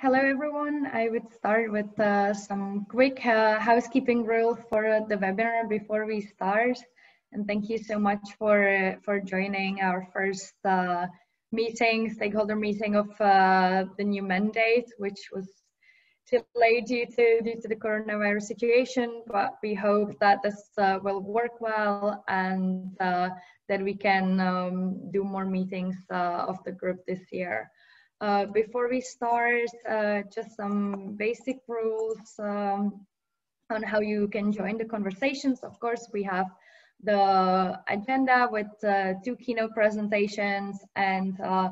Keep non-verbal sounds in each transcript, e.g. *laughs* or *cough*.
hello everyone. I would start with uh, some quick uh, housekeeping rules for uh, the webinar before we start. And thank you so much for, for joining our first uh, meeting, stakeholder meeting of uh, the new mandate, which was delayed due to, due to the coronavirus situation, but we hope that this uh, will work well and that we can um, do more meetings of the group this year. Uh, before we start, uh, just some basic rules um, on how you can join the conversations. Of course, we have the agenda with uh, two keynote presentations and uh,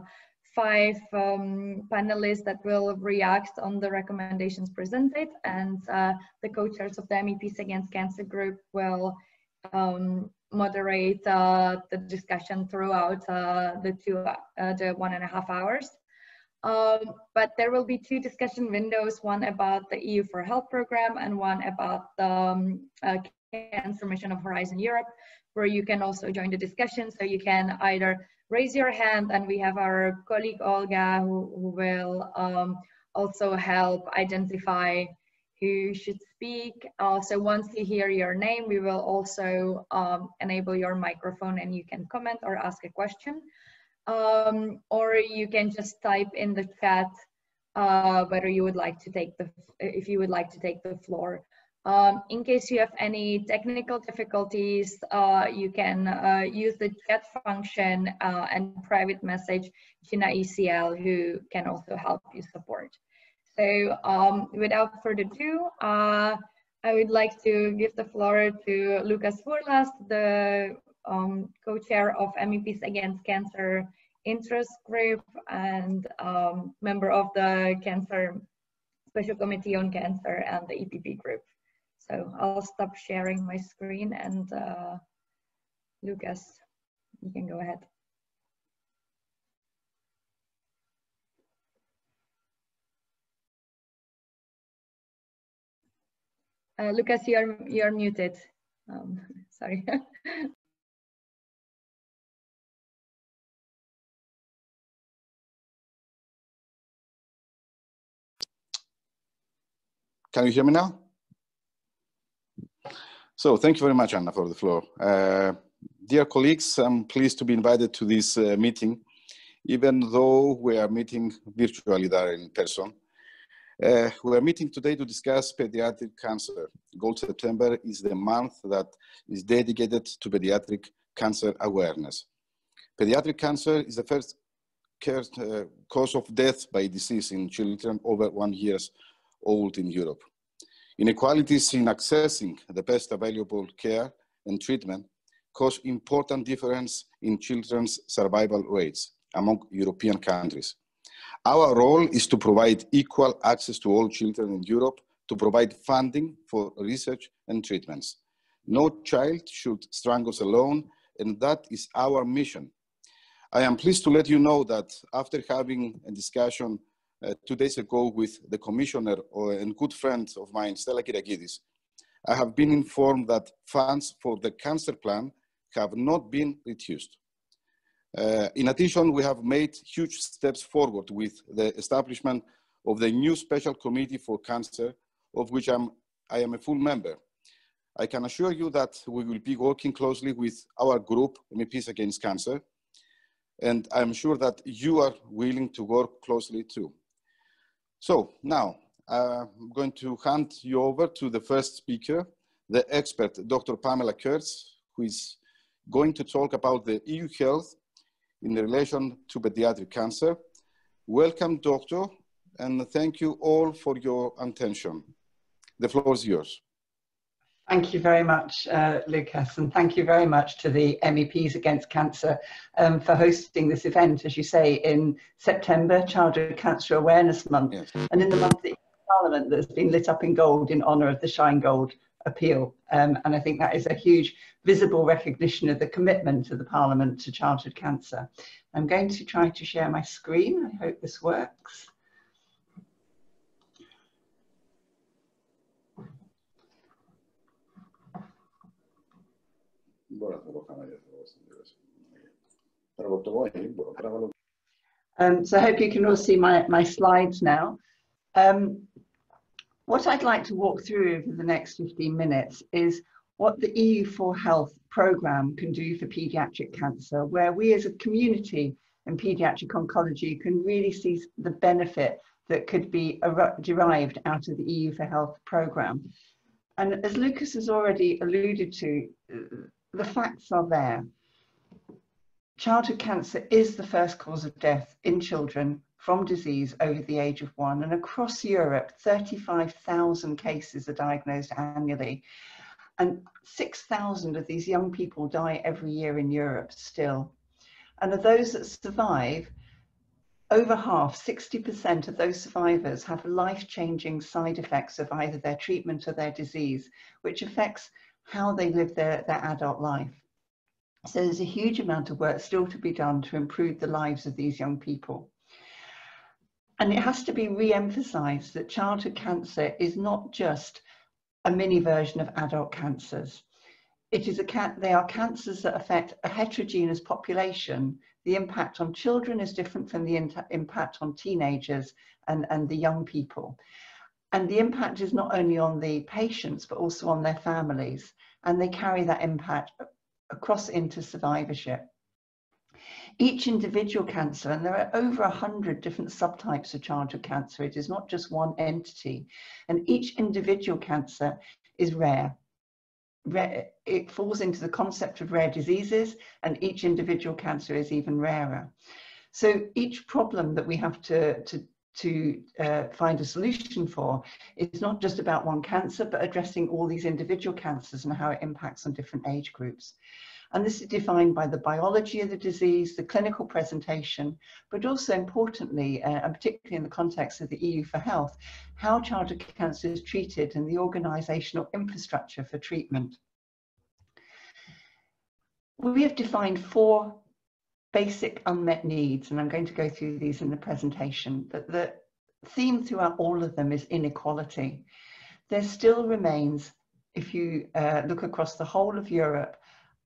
five um, panelists that will react on the recommendations presented and uh, the co-chairs of the MEPs Against Cancer group will um, moderate the discussion throughout the two, the one and a half hours. Um, but there will be two discussion windows, one about the EU for Health program and one about the um, uh, Mission of Horizon Europe, where you can also join the discussion. So you can either raise your hand and we have our colleague Olga who, who will um, also help identify who should speak. Uh, so once you hear your name, we will also um, enable your microphone and you can comment or ask a question um, or you can just type in the chat uh, whether you would like to take the, if you would like to take the floor. Um, in case you have any technical difficulties, uh, you can uh, use the chat function uh, and private message Gina ECL, who can also help you support. So um, without further ado, uh, I would like to give the floor to Loucas Fourlas, the um, co-chair of MEPs Against Cancer interest group and um, member of the Cancer Special Committee on Cancer and the EPP group. So I'll stop sharing my screen and uh, Loucas, you can go ahead. Uh, Loucas, you're you're muted. Um, *laughs* sorry. *laughs* Can you hear me now? So thank you very much, Anna, for the floor. Uh, dear colleagues, I'm pleased to be invited to this uh, meeting, even though we are meeting virtually there in person. Uh, we are meeting today to discuss pediatric cancer. Gold September is the month that is dedicated to pediatric cancer awareness. Pediatric cancer is the first uh, cause of death by disease in children over one years old in Europe. Inequalities in accessing the best available care and treatment cause important difference in children's survival rates among European countries. Our role is to provide equal access to all children in Europe to provide funding for research and treatments. No child should struggle alone, and that is our mission. I am pleased to let you know that after having a discussion uh, two days ago with the commissioner uh, and good friend of mine, Stella Kyriakides, I have been informed that funds for the cancer plan have not been reduced. Uh, in addition, we have made huge steps forward with the establishment of the new special committee for cancer, of which I'm, I am a full member. I can assure you that we will be working closely with our group, MEPs Against Cancer, and I'm sure that you are willing to work closely too. So now uh, I'm going to hand you over to the first speaker, the expert, Dr. Pamela Kearns, who is going to talk about the EU health in relation to pediatric cancer. Welcome, doctor, and thank you all for your attention. The floor is yours. Thank you very much, uh, Loucas, and thank you very much to the MEPs Against Cancer um, for hosting this event, as you say, in September, Childhood Cancer Awareness Month, yes. and in the month of Parliament that has been lit up in gold in honour of the Shine Gold appeal. Um, and I think that is a huge visible recognition of the commitment of the Parliament to childhood cancer. I'm going to try to share my screen. I hope this works. Um, so I hope you can all see my, my slides now. Um, what I'd like to walk through over the next 15 minutes is what the EU4Health programme can do for paediatric cancer, where we as a community in paediatric oncology can really see the benefit that could be derived out of the EU4Health programme. And as Loucas has already alluded to, the facts are there. Childhood cancer is the first cause of death in children from disease over the age of one. And across Europe, 35,000 cases are diagnosed annually. And 6,000 of these young people die every year in Europe still. And of those that survive, over half, 60% of those survivors have life-changing side effects of either their treatment or their disease, which affects how they live their, their adult life. So there's a huge amount of work still to be done to improve the lives of these young people. And it has to be re-emphasized that childhood cancer is not just a mini version of adult cancers. It is a they are cancers that affect a heterogeneous population. The impact on children is different from the impact on teenagers and, and the young people. And the impact is not only on the patients, but also on their families. And they carry that impact across into survivorship. Each individual cancer, and there are over 100 different subtypes of childhood cancer, it is not just one entity, and each individual cancer is rare. It falls into the concept of rare diseases, and each individual cancer is even rarer. So each problem that we have to, to to uh, find a solution for is not just about one cancer, but addressing all these individual cancers and how it impacts on different age groups. And this is defined by the biology of the disease, the clinical presentation, but also importantly, uh, and particularly in the context of the EU for Health, how childhood cancer is treated and the organisational infrastructure for treatment. We have defined four basic unmet needs, and I'm going to go through these in the presentation, but the theme throughout all of them is inequality. There still remains, if you uh, look across the whole of Europe,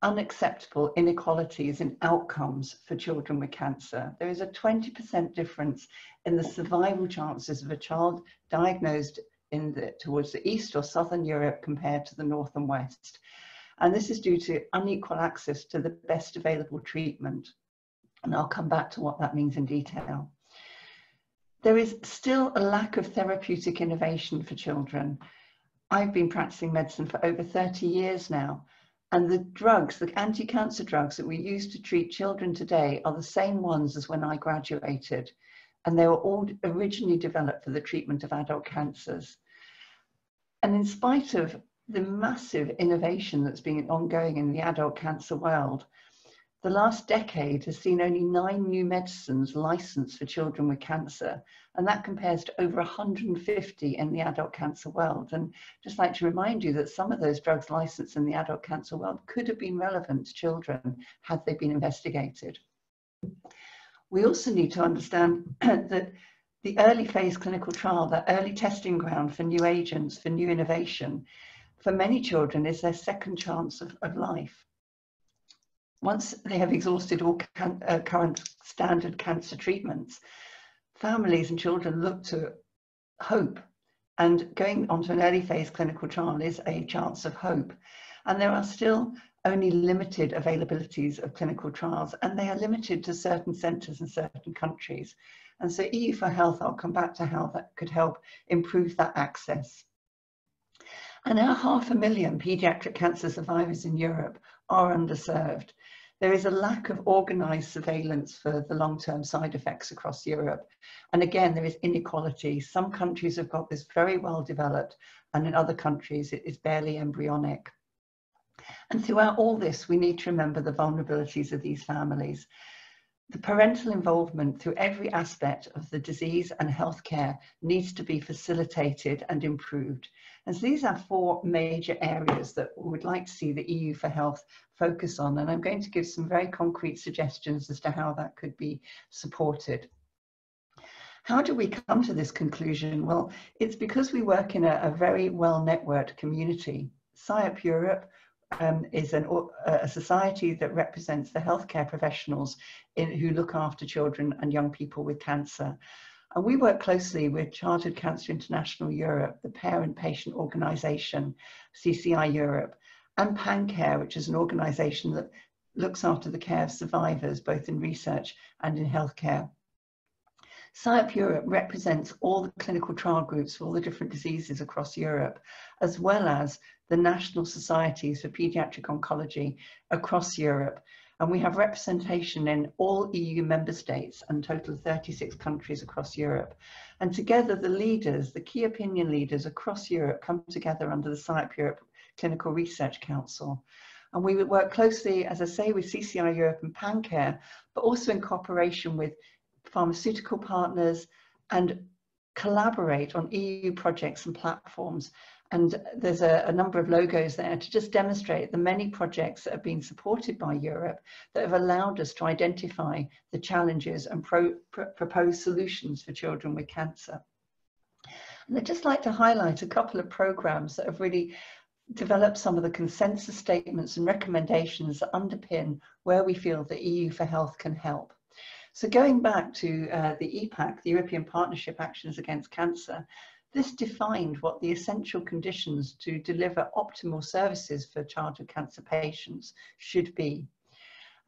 unacceptable inequalities in outcomes for children with cancer. There is a 20% difference in the survival chances of a child diagnosed in the, towards the east or southern Europe compared to the north and west. And this is due to unequal access to the best available treatment. And I'll come back to what that means in detail. There is still a lack of therapeutic innovation for children. I've been practicing medicine for over 30 years now, and the drugs, the anti-cancer drugs that we use to treat children today are the same ones as when I graduated. And they were all originally developed for the treatment of adult cancers. And in spite of the massive innovation that's been ongoing in the adult cancer world, the last decade has seen only nine new medicines licensed for children with cancer, and that compares to over 150 in the adult cancer world. And just like to remind you that some of those drugs licensed in the adult cancer world could have been relevant to children had they been investigated. We also need to understand *clears throat* that the early phase clinical trial, that early testing ground for new agents, for new innovation, for many children is their second chance of, of life. Once they have exhausted all uh, current standard cancer treatments, families and children look to hope. And going onto an early phase clinical trial is a chance of hope. And there are still only limited availabilities of clinical trials, and they are limited to certain centres in certain countries. And so EU4Health, I'll come back to how that could help improve that access. And our half a million paediatric cancer survivors in Europe are underserved. There is a lack of organised surveillance for the long-term side effects across Europe. And again, there is inequality. Some countries have got this very well developed, and in other countries it is barely embryonic. And throughout all this, we need to remember the vulnerabilities of these families. The parental involvement through every aspect of the disease and healthcare needs to be facilitated and improved. And so these are four major areas that we would like to see the EU for Health focus on. And I'm going to give some very concrete suggestions as to how that could be supported. How do we come to this conclusion? Well, it's because we work in a, a very well networked community. SIOP Europe um, is an, a society that represents the healthcare professionals in, who look after children and young people with cancer. And we work closely with Childhood Cancer International Europe, the Parent Patient Organisation, CCI Europe, and PanCare, which is an organisation that looks after the care of survivors, both in research and in healthcare. SIOP Europe represents all the clinical trial groups for all the different diseases across Europe, as well as the national societies for paediatric oncology across Europe. And we have representation in all EU member states and total 36 countries across Europe. And together the leaders, the key opinion leaders across Europe come together under the SIOP Europe Clinical Research Council. And we work closely, as I say, with CCI Europe and PanCare, but also in cooperation with pharmaceutical partners and collaborate on EU projects and platforms. And there's a, a, number of logos there to just demonstrate the many projects that have been supported by Europe that have allowed us to identify the challenges and pro, pro, propose solutions for children with cancer. And I'd just like to highlight a couple of programs that have really developed some of the consensus statements and recommendations that underpin where we feel the EU for Health can help. So going back to uh, the EPAC, the European Partnership Actions Against Cancer, this defined what the essential conditions to deliver optimal services for childhood cancer patients should be.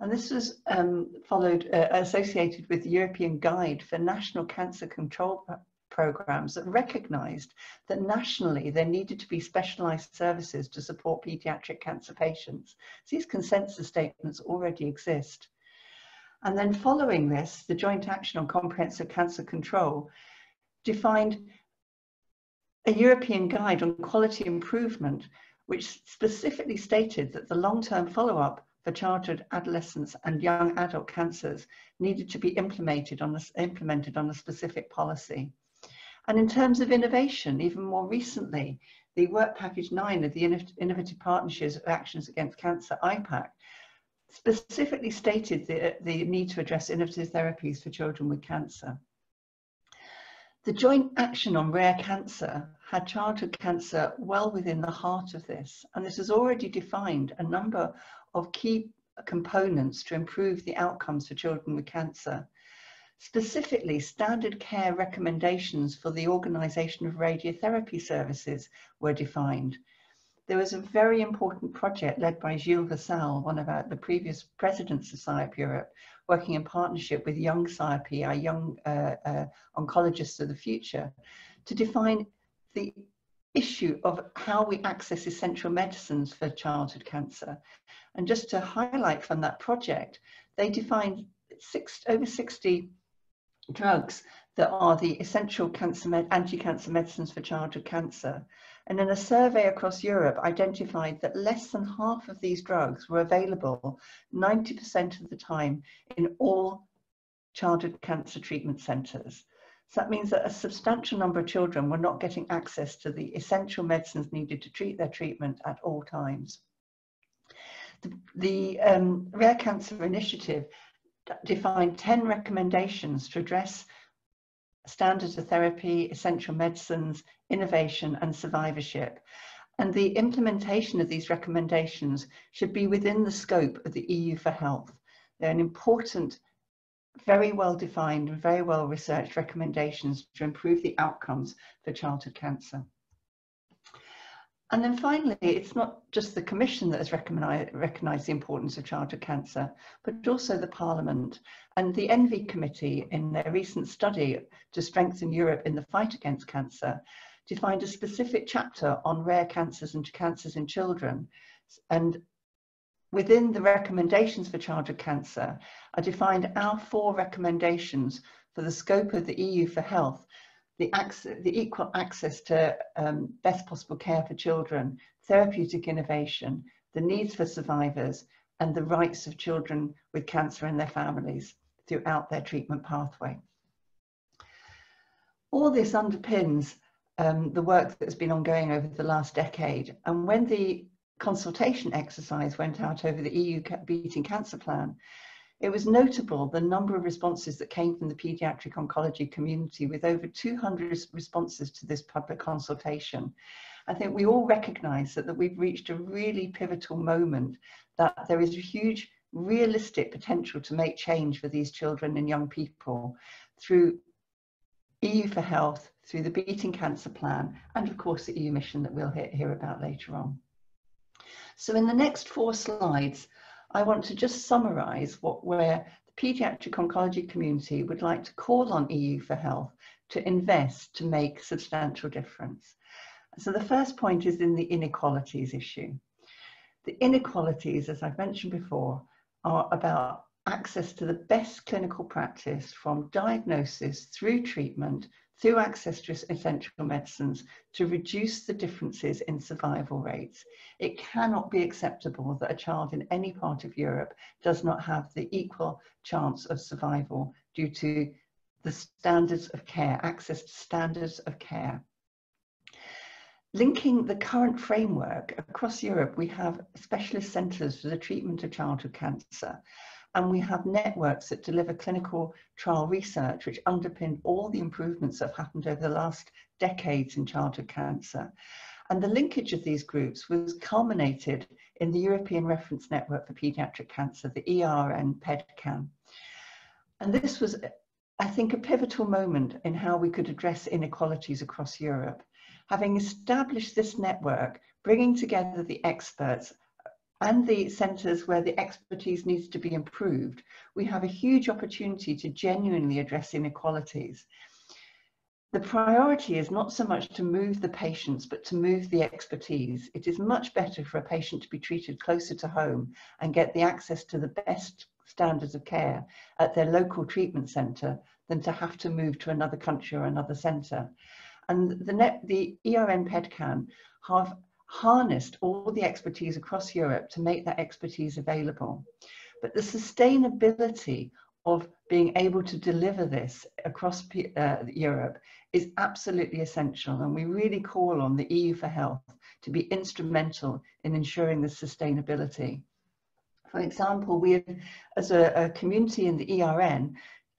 And this was um, followed, uh, associated with the European Guide for National Cancer Control programs that recognized that nationally there needed to be specialized services to support pediatric cancer patients. These consensus statements already exist. And then following this, the Joint Action on Comprehensive Cancer Control defined a European guide on quality improvement, which specifically stated that the long-term follow-up for childhood, adolescents and young adult cancers needed to be implemented on, a, implemented on a specific policy. And in terms of innovation, even more recently, the Work Package 9 of the Innovative Partnerships of Actions Against Cancer, IPAC, specifically stated the, the need to address innovative therapies for children with cancer. The joint action on rare cancer had childhood cancer well within the heart of this, and this has already defined a number of key components to improve the outcomes for children with cancer. Specifically, standard care recommendations for the organisation of radiotherapy services were defined, there was a very important project led by Gilles Vassal, one of our, the previous presidents of SIOP Europe, working in partnership with Young SIOP, our young uh, uh, oncologists of the future, to define the issue of how we access essential medicines for childhood cancer. And just to highlight from that project, they defined six, over 60 drugs that are the essential cancer anti-cancer medicines for childhood cancer and in a survey across Europe identified that less than half of these drugs were available 90% of the time in all childhood cancer treatment centres. So that means that a substantial number of children were not getting access to the essential medicines needed to treat their treatment at all times. The, the um, Rare Cancer Initiative defined 10 recommendations to address standards of therapy, essential medicines, innovation and survivorship. And the implementation of these recommendations should be within the scope of the EU for Health. They're an important, very well defined and very well researched recommendations to improve the outcomes for childhood cancer. And then finally, it's not just the Commission that has recognised the importance of childhood cancer, but also the Parliament. And the ENVI Committee, in their recent study to strengthen Europe in the fight against cancer, defined a specific chapter on rare cancers and cancers in children. And within the recommendations for childhood cancer, I defined our four recommendations for the scope of the EU for health the, access, the equal access to um, best possible care for children, therapeutic innovation, the needs for survivors, and the rights of children with cancer and their families throughout their treatment pathway. All this underpins um, the work that's been ongoing over the last decade. And when the consultation exercise went out over the EU Beating Cancer Plan, it was notable the number of responses that came from the paediatric oncology community with over 200 responses to this public consultation. I think we all recognise that, that we've reached a really pivotal moment, that there is a huge realistic potential to make change for these children and young people through EU for Health through the Beating Cancer Plan, and of course the EU mission that we'll hear, hear about later on. So in the next four slides, I want to just summarise what where the paediatric oncology community would like to call on EU for Health to invest to make substantial difference. So the first point is in the inequalities issue. The inequalities, as I've mentioned before, are about access to the best clinical practice from diagnosis through treatment, through access to essential medicines to reduce the differences in survival rates. It cannot be acceptable that a child in any part of Europe does not have the equal chance of survival due to the standards of care, access to standards of care. Linking the current framework across Europe, we have specialist centres for the treatment of childhood cancer and we have networks that deliver clinical trial research which underpin all the improvements that have happened over the last decades in childhood cancer. And the linkage of these groups was culminated in the European Reference Network for Paediatric Cancer, the ERN PEDCAN. And this was, I think, a pivotal moment in how we could address inequalities across Europe. Having established this network, bringing together the experts and the centres where the expertise needs to be improved, we have a huge opportunity to genuinely address inequalities. The priority is not so much to move the patients, but to move the expertise. It is much better for a patient to be treated closer to home and get the access to the best standards of care at their local treatment centre than to have to move to another country or another centre. And the, net, the ERN PEDCAN have harnessed all the expertise across Europe to make that expertise available. But the sustainability of being able to deliver this across uh, Europe is absolutely essential. And we really call on the EU for Health to be instrumental in ensuring the sustainability. For example, we as a, a community in the ERN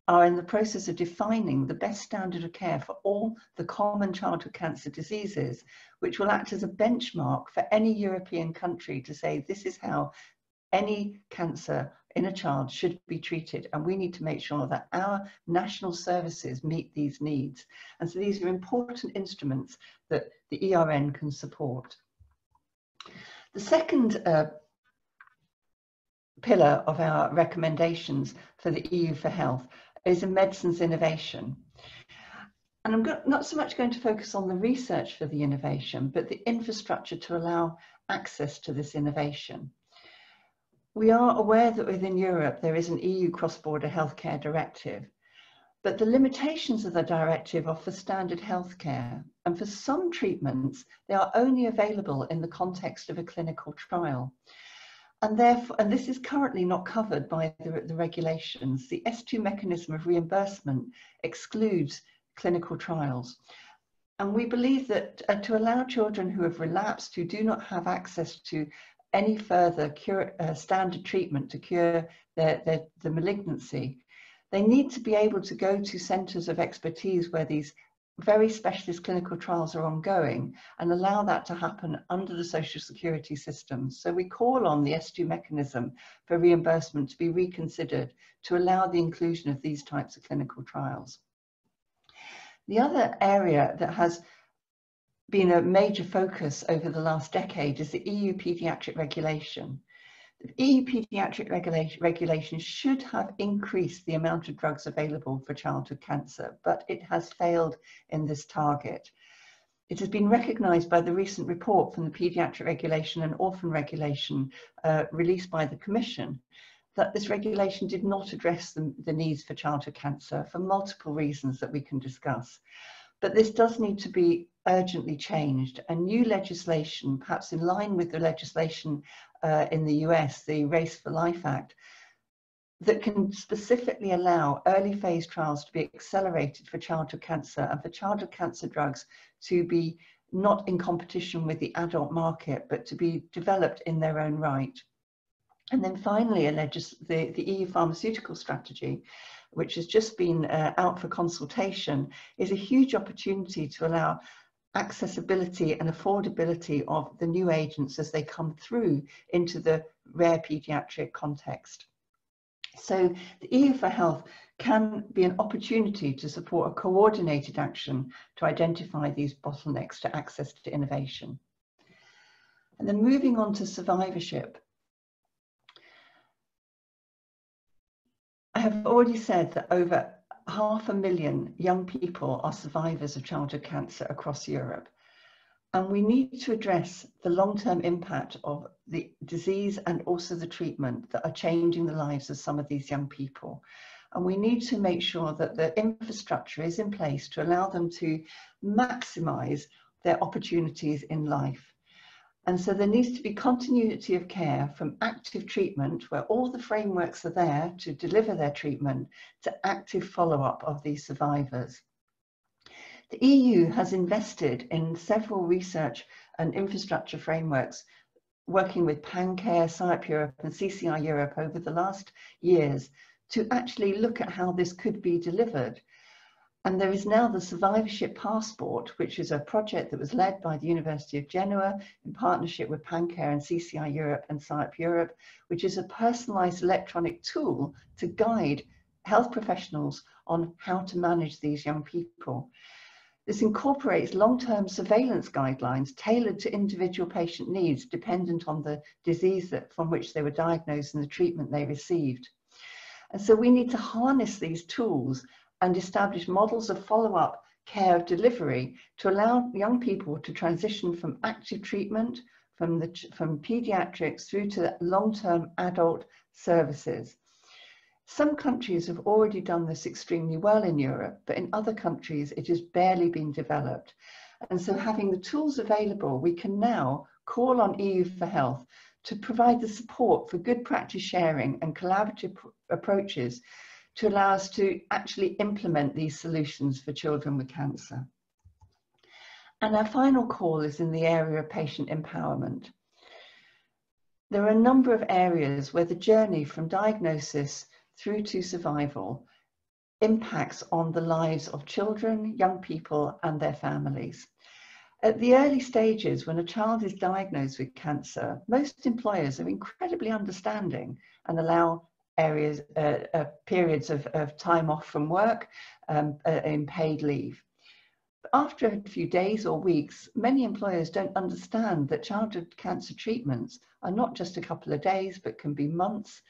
are in the process of defining the best standard of care for all the common childhood cancer diseases, which will act as a benchmark for any European country to say this is how any cancer in a child should be treated and we need to make sure that our national services meet these needs and so these are important instruments that the ERN can support. The second uh, pillar of our recommendations for the EU for Health is a medicines innovation. And I'm not so much going to focus on the research for the innovation, but the infrastructure to allow access to this innovation. We are aware that within Europe there is an EU cross-border healthcare directive, but the limitations of the directive are for standard healthcare, and for some treatments, they are only available in the context of a clinical trial and therefore, and this is currently not covered by the, the regulations. The S2 mechanism of reimbursement excludes clinical trials. And we believe that uh, to allow children who have relapsed, who do not have access to any further cure, uh, standard treatment to cure their, their, the malignancy, they need to be able to go to centres of expertise where these very specialist clinical trials are ongoing and allow that to happen under the social security system. So we call on the S2 mechanism for reimbursement to be reconsidered to allow the inclusion of these types of clinical trials. The other area that has been a major focus over the last decade is the EU paediatric regulation. EU paediatric regulation, regulation should have increased the amount of drugs available for childhood cancer, but it has failed in this target. It has been recognised by the recent report from the Paediatric Regulation and Orphan Regulation uh, released by the Commission that this regulation did not address the, the needs for childhood cancer for multiple reasons that we can discuss. But this does need to be urgently changed and new legislation, perhaps in line with the legislation uh, in the US, the Race for Life Act, that can specifically allow early phase trials to be accelerated for childhood cancer and for childhood cancer drugs to be not in competition with the adult market, but to be developed in their own right. And then finally, the, the EU pharmaceutical strategy, which has just been uh, out for consultation, is a huge opportunity to allow accessibility and affordability of the new agents as they come through into the rare pediatric context. So the EU for Health can be an opportunity to support a coordinated action to identify these bottlenecks to access to innovation. And then moving on to survivorship. I have already said that over half a million young people are survivors of childhood cancer across Europe. And we need to address the long-term impact of the disease and also the treatment that are changing the lives of some of these young people. And we need to make sure that the infrastructure is in place to allow them to maximize their opportunities in life. And so there needs to be continuity of care from active treatment, where all the frameworks are there to deliver their treatment, to active follow-up of these survivors. The EU has invested in several research and infrastructure frameworks working with PanCare, SIOP Europe and CCI Europe over the last years to actually look at how this could be delivered. And there is now the Survivorship Passport, which is a project that was led by the University of Genoa in partnership with PanCare and CCI Europe and SIOP Europe, which is a personalized electronic tool to guide health professionals on how to manage these young people. This incorporates long-term surveillance guidelines tailored to individual patient needs dependent on the disease that, from which they were diagnosed and the treatment they received. And so we need to harness these tools and establish models of follow-up care delivery to allow young people to transition from active treatment from, the, from pediatrics through to long-term adult services. Some countries have already done this extremely well in Europe, but in other countries it has barely been developed. And so having the tools available, we can now call on EU for Health to provide the support for good practice sharing and collaborative approaches to allow us to actually implement these solutions for children with cancer. And our final call is in the area of patient empowerment. There are a number of areas where the journey from diagnosis through to survival impacts on the lives of children, young people and their families. At the early stages, when a child is diagnosed with cancer, most employers are incredibly understanding and allow areas, uh, uh, periods of, of time off from work um, uh, in paid leave. After a few days or weeks, many employers don't understand that childhood cancer treatments are not just a couple of days, but can be months,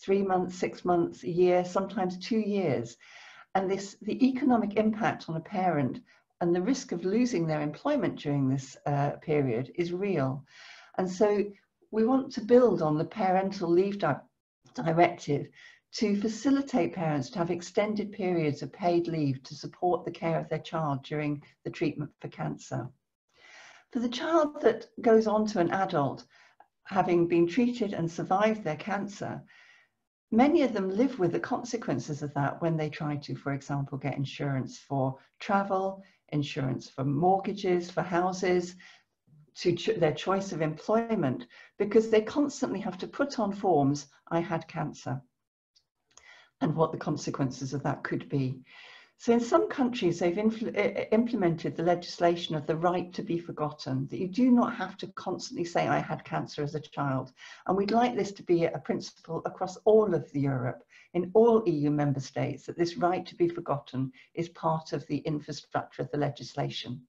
three months, six months, a year, sometimes two years. And this, the economic impact on a parent and the risk of losing their employment during this uh, period is real. And so we want to build on the parental leave directive to facilitate parents to have extended periods of paid leave to support the care of their child during the treatment for cancer. For the child that goes on to an adult, having been treated and survived their cancer, many of them live with the consequences of that when they try to, for example, get insurance for travel, insurance for mortgages, for houses, to ch their choice of employment because they constantly have to put on forms, I had cancer, and what the consequences of that could be. So in some countries, they've implemented the legislation of the right to be forgotten, that you do not have to constantly say, I had cancer as a child. And we'd like this to be a principle across all of Europe, in all EU member states, that this right to be forgotten is part of the infrastructure of the legislation.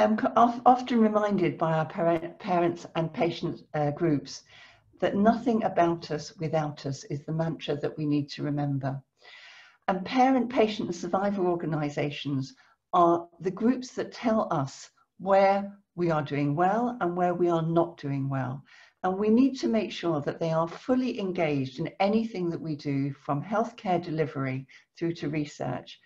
I'm often reminded by our parents and patient uh, groups that nothing about us without us is the mantra that we need to remember. And parent, patient and survivor organisations are the groups that tell us where we are doing well and where we are not doing well. And we need to make sure that they are fully engaged in anything that we do from healthcare delivery through to research.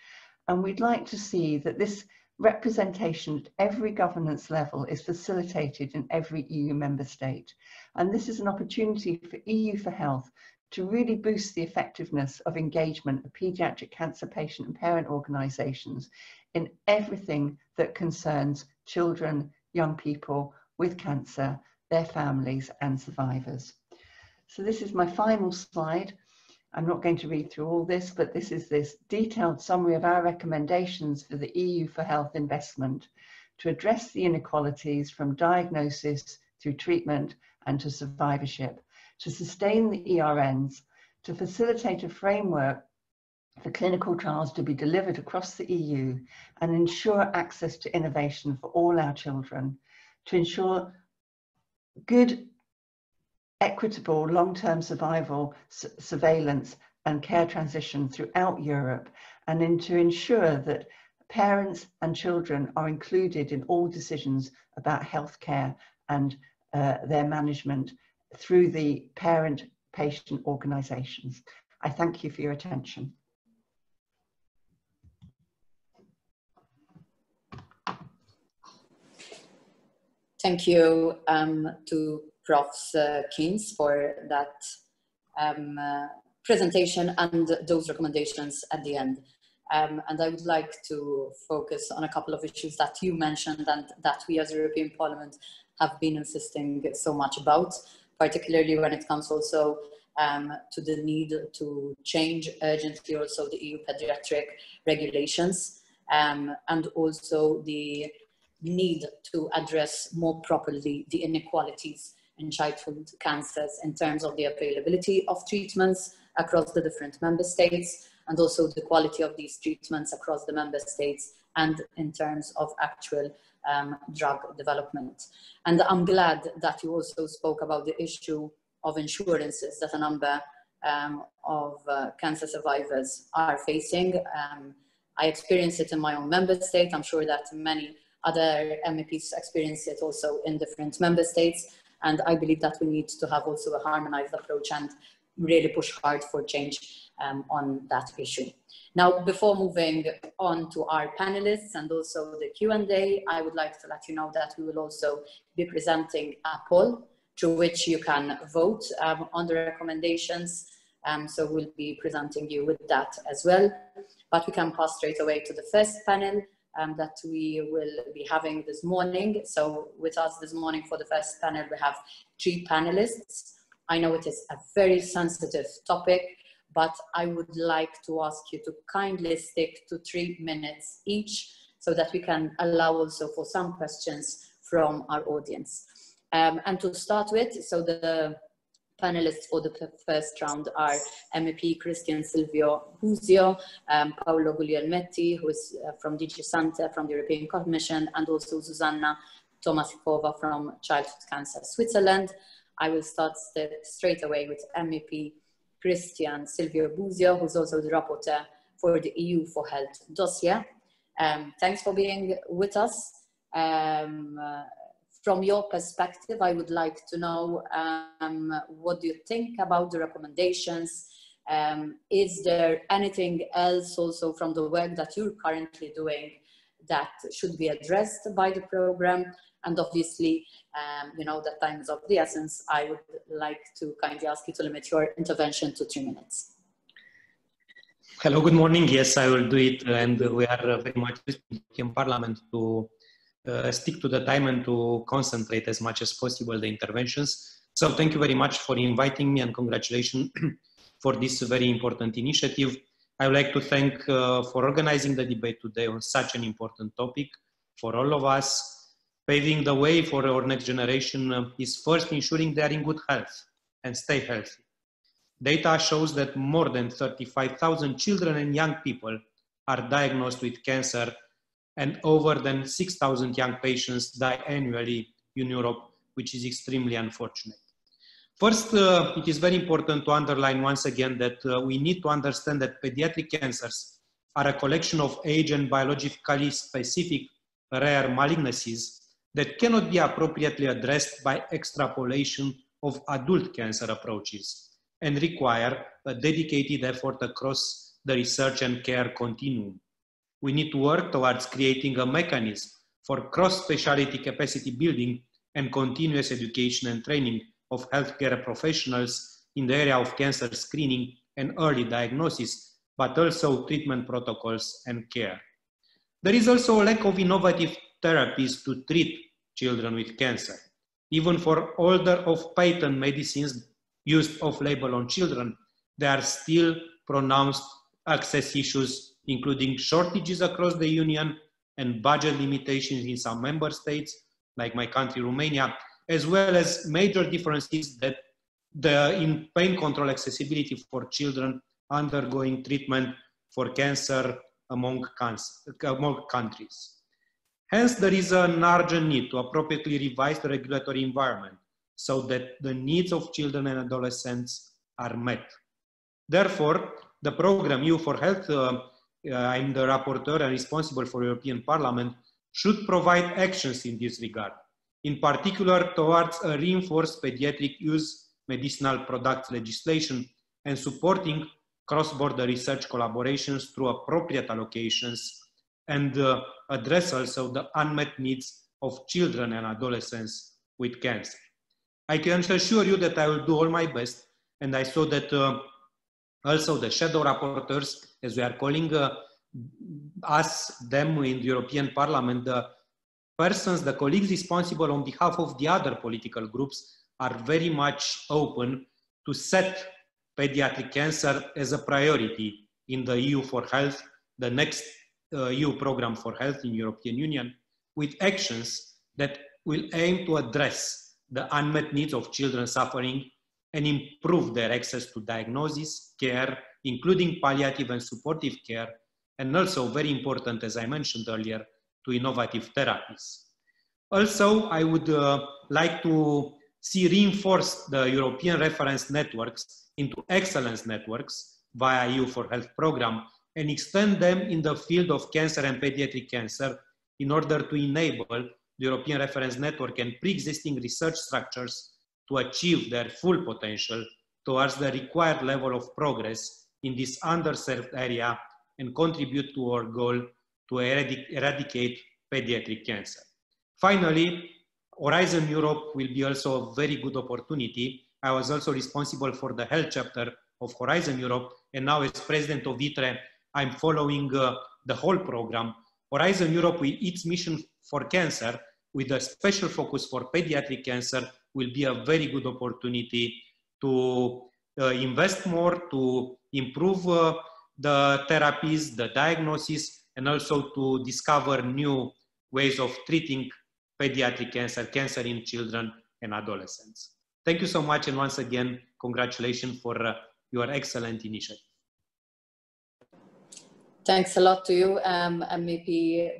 And we'd like to see that this representation at every governance level is facilitated in every EU member state. And this is an opportunity for EU for Health to really boost the effectiveness of engagement of paediatric cancer patient and parent organisations in everything that concerns children, young people with cancer, their families and survivors. So this is my final slide. I'm not going to read through all this, but this is this detailed summary of our recommendations for the EU for Health investment to address the inequalities from diagnosis through treatment and to survivorship to sustain the ERNs, to facilitate a framework for clinical trials to be delivered across the EU and ensure access to innovation for all our children, to ensure good, equitable long-term survival, surveillance and care transition throughout Europe, and in to ensure that parents and children are included in all decisions about healthcare and uh, their management through the parent patient organisations. I thank you for your attention. Thank you um, to Prof. Uh, Kearns for that um, uh, presentation and those recommendations at the end. Um, and I would like to focus on a couple of issues that you mentioned and that we as European Parliament have been insisting so much about, particularly when it comes also um, to the need to change urgently also the EU pediatric regulations um, and also the need to address more properly the inequalities in childhood cancers in terms of the availability of treatments across the different member states and also the quality of these treatments across the member states and in terms of actual um, drug development. And I'm glad that you also spoke about the issue of insurances that a number um, of uh, cancer survivors are facing. Um, I experienced it in my own member state. I'm sure that many other MEPs experience it also in different member states. And I believe that we need to have also a harmonized approach and really push hard for change um, on that issue. Now, before moving on to our panelists and also the Q&A, I would like to let you know that we will also be presenting a poll through which you can vote um, on the recommendations. Um, so we'll be presenting you with that as well. But we can pass straight away to the first panel um, that we will be having this morning. So with us this morning for the first panel, we have three panelists. I know it is a very sensitive topic, but I would like to ask you to kindly stick to three minutes each so that we can allow also for some questions from our audience. Um, and to start with, so the panelists for the first round are MEP Cristian Silviu Busoi, um, Paolo Guglielmetti, who is uh, from DG Sante from the European Commission, and also Zuzana Tomášiková from Childhood Cancer Switzerland. I will start st straight away with MEP Cristian Silviu Busoi, who's also the rapporteur for the EU for Health dossier. Um, thanks for being with us. Um, uh, from your perspective, I would like to know um, what do you think about the recommendations? Um, is there anything else also from the work that you're currently doing that should be addressed by the program? And obviously, um, you know, that time is of the essence. I would like to kindly ask you to limit your intervention to three minutes. Hello, good morning. Yes, I will do it. And we are very much in Parliament to uh, stick to the time and to concentrate as much as possible the interventions. So thank you very much for inviting me and congratulations *clears throat* for this very important initiative. I would like to thank uh, for organizing the debate today on such an important topic for all of us Paving the way for our next generation uh, is first ensuring they are in good health and stay healthy. Data shows that more than 35,000 children and young people are diagnosed with cancer and over than 6,000 young patients die annually in Europe, which is extremely unfortunate. First, uh, it is very important to underline once again that uh, we need to understand that pediatric cancers are a collection of age and biologically specific rare malignancies that cannot be appropriately addressed by extrapolation of adult cancer approaches and require a dedicated effort across the research and care continuum. We need to work towards creating a mechanism for cross-speciality capacity building and continuous education and training of healthcare professionals in the area of cancer screening and early diagnosis, but also treatment protocols and care. There is also a lack of innovative therapies to treat children with cancer. Even for older off-patent medicines used off-label on children, there are still pronounced access issues, including shortages across the Union and budget limitations in some member states, like my country, Romania, as well as major differences that the in pain control accessibility for children undergoing treatment for cancer among, cancer, among countries. Hence, there is an urgent need to appropriately revise the regulatory environment so that the needs of children and adolescents are met. Therefore, the program EU for Health, uh, uh, I'm the rapporteur and responsible for European Parliament, should provide actions in this regard, in particular towards a reinforced pediatric use medicinal products legislation and supporting cross-border research collaborations through appropriate allocations and uh, address also the unmet needs of children and adolescents with cancer. I can assure you that I will do all my best and I saw that uh, also the shadow rapporteurs, as we are calling uh, us, them in the European Parliament, the persons, the colleagues responsible on behalf of the other political groups are very much open to set pediatric cancer as a priority in the EU for Health, the next uh, EU program for health in European Union, with actions that will aim to address the unmet needs of children suffering and improve their access to diagnosis, care, including palliative and supportive care, and also very important, as I mentioned earlier, to innovative therapies. Also, I would uh, like to see reinforced the European reference networks into excellence networks via EU for Health program and extend them in the field of cancer and pediatric cancer in order to enable the European reference network and pre-existing research structures to achieve their full potential towards the required level of progress in this underserved area and contribute to our goal to eradic eradicate pediatric cancer. Finally, Horizon Europe will be also a very good opportunity. I was also responsible for the health chapter of Horizon Europe, and now as president of ITRE, I'm following uh, the whole program. Horizon Europe, with its mission for cancer, with a special focus for pediatric cancer, will be a very good opportunity to uh, invest more, to improve uh, the therapies, the diagnosis, and also to discover new ways of treating pediatric cancer, cancer in children and adolescents. Thank you so much, and once again, congratulations for uh, your excellent initiative. Thanks a lot to you, um, MEP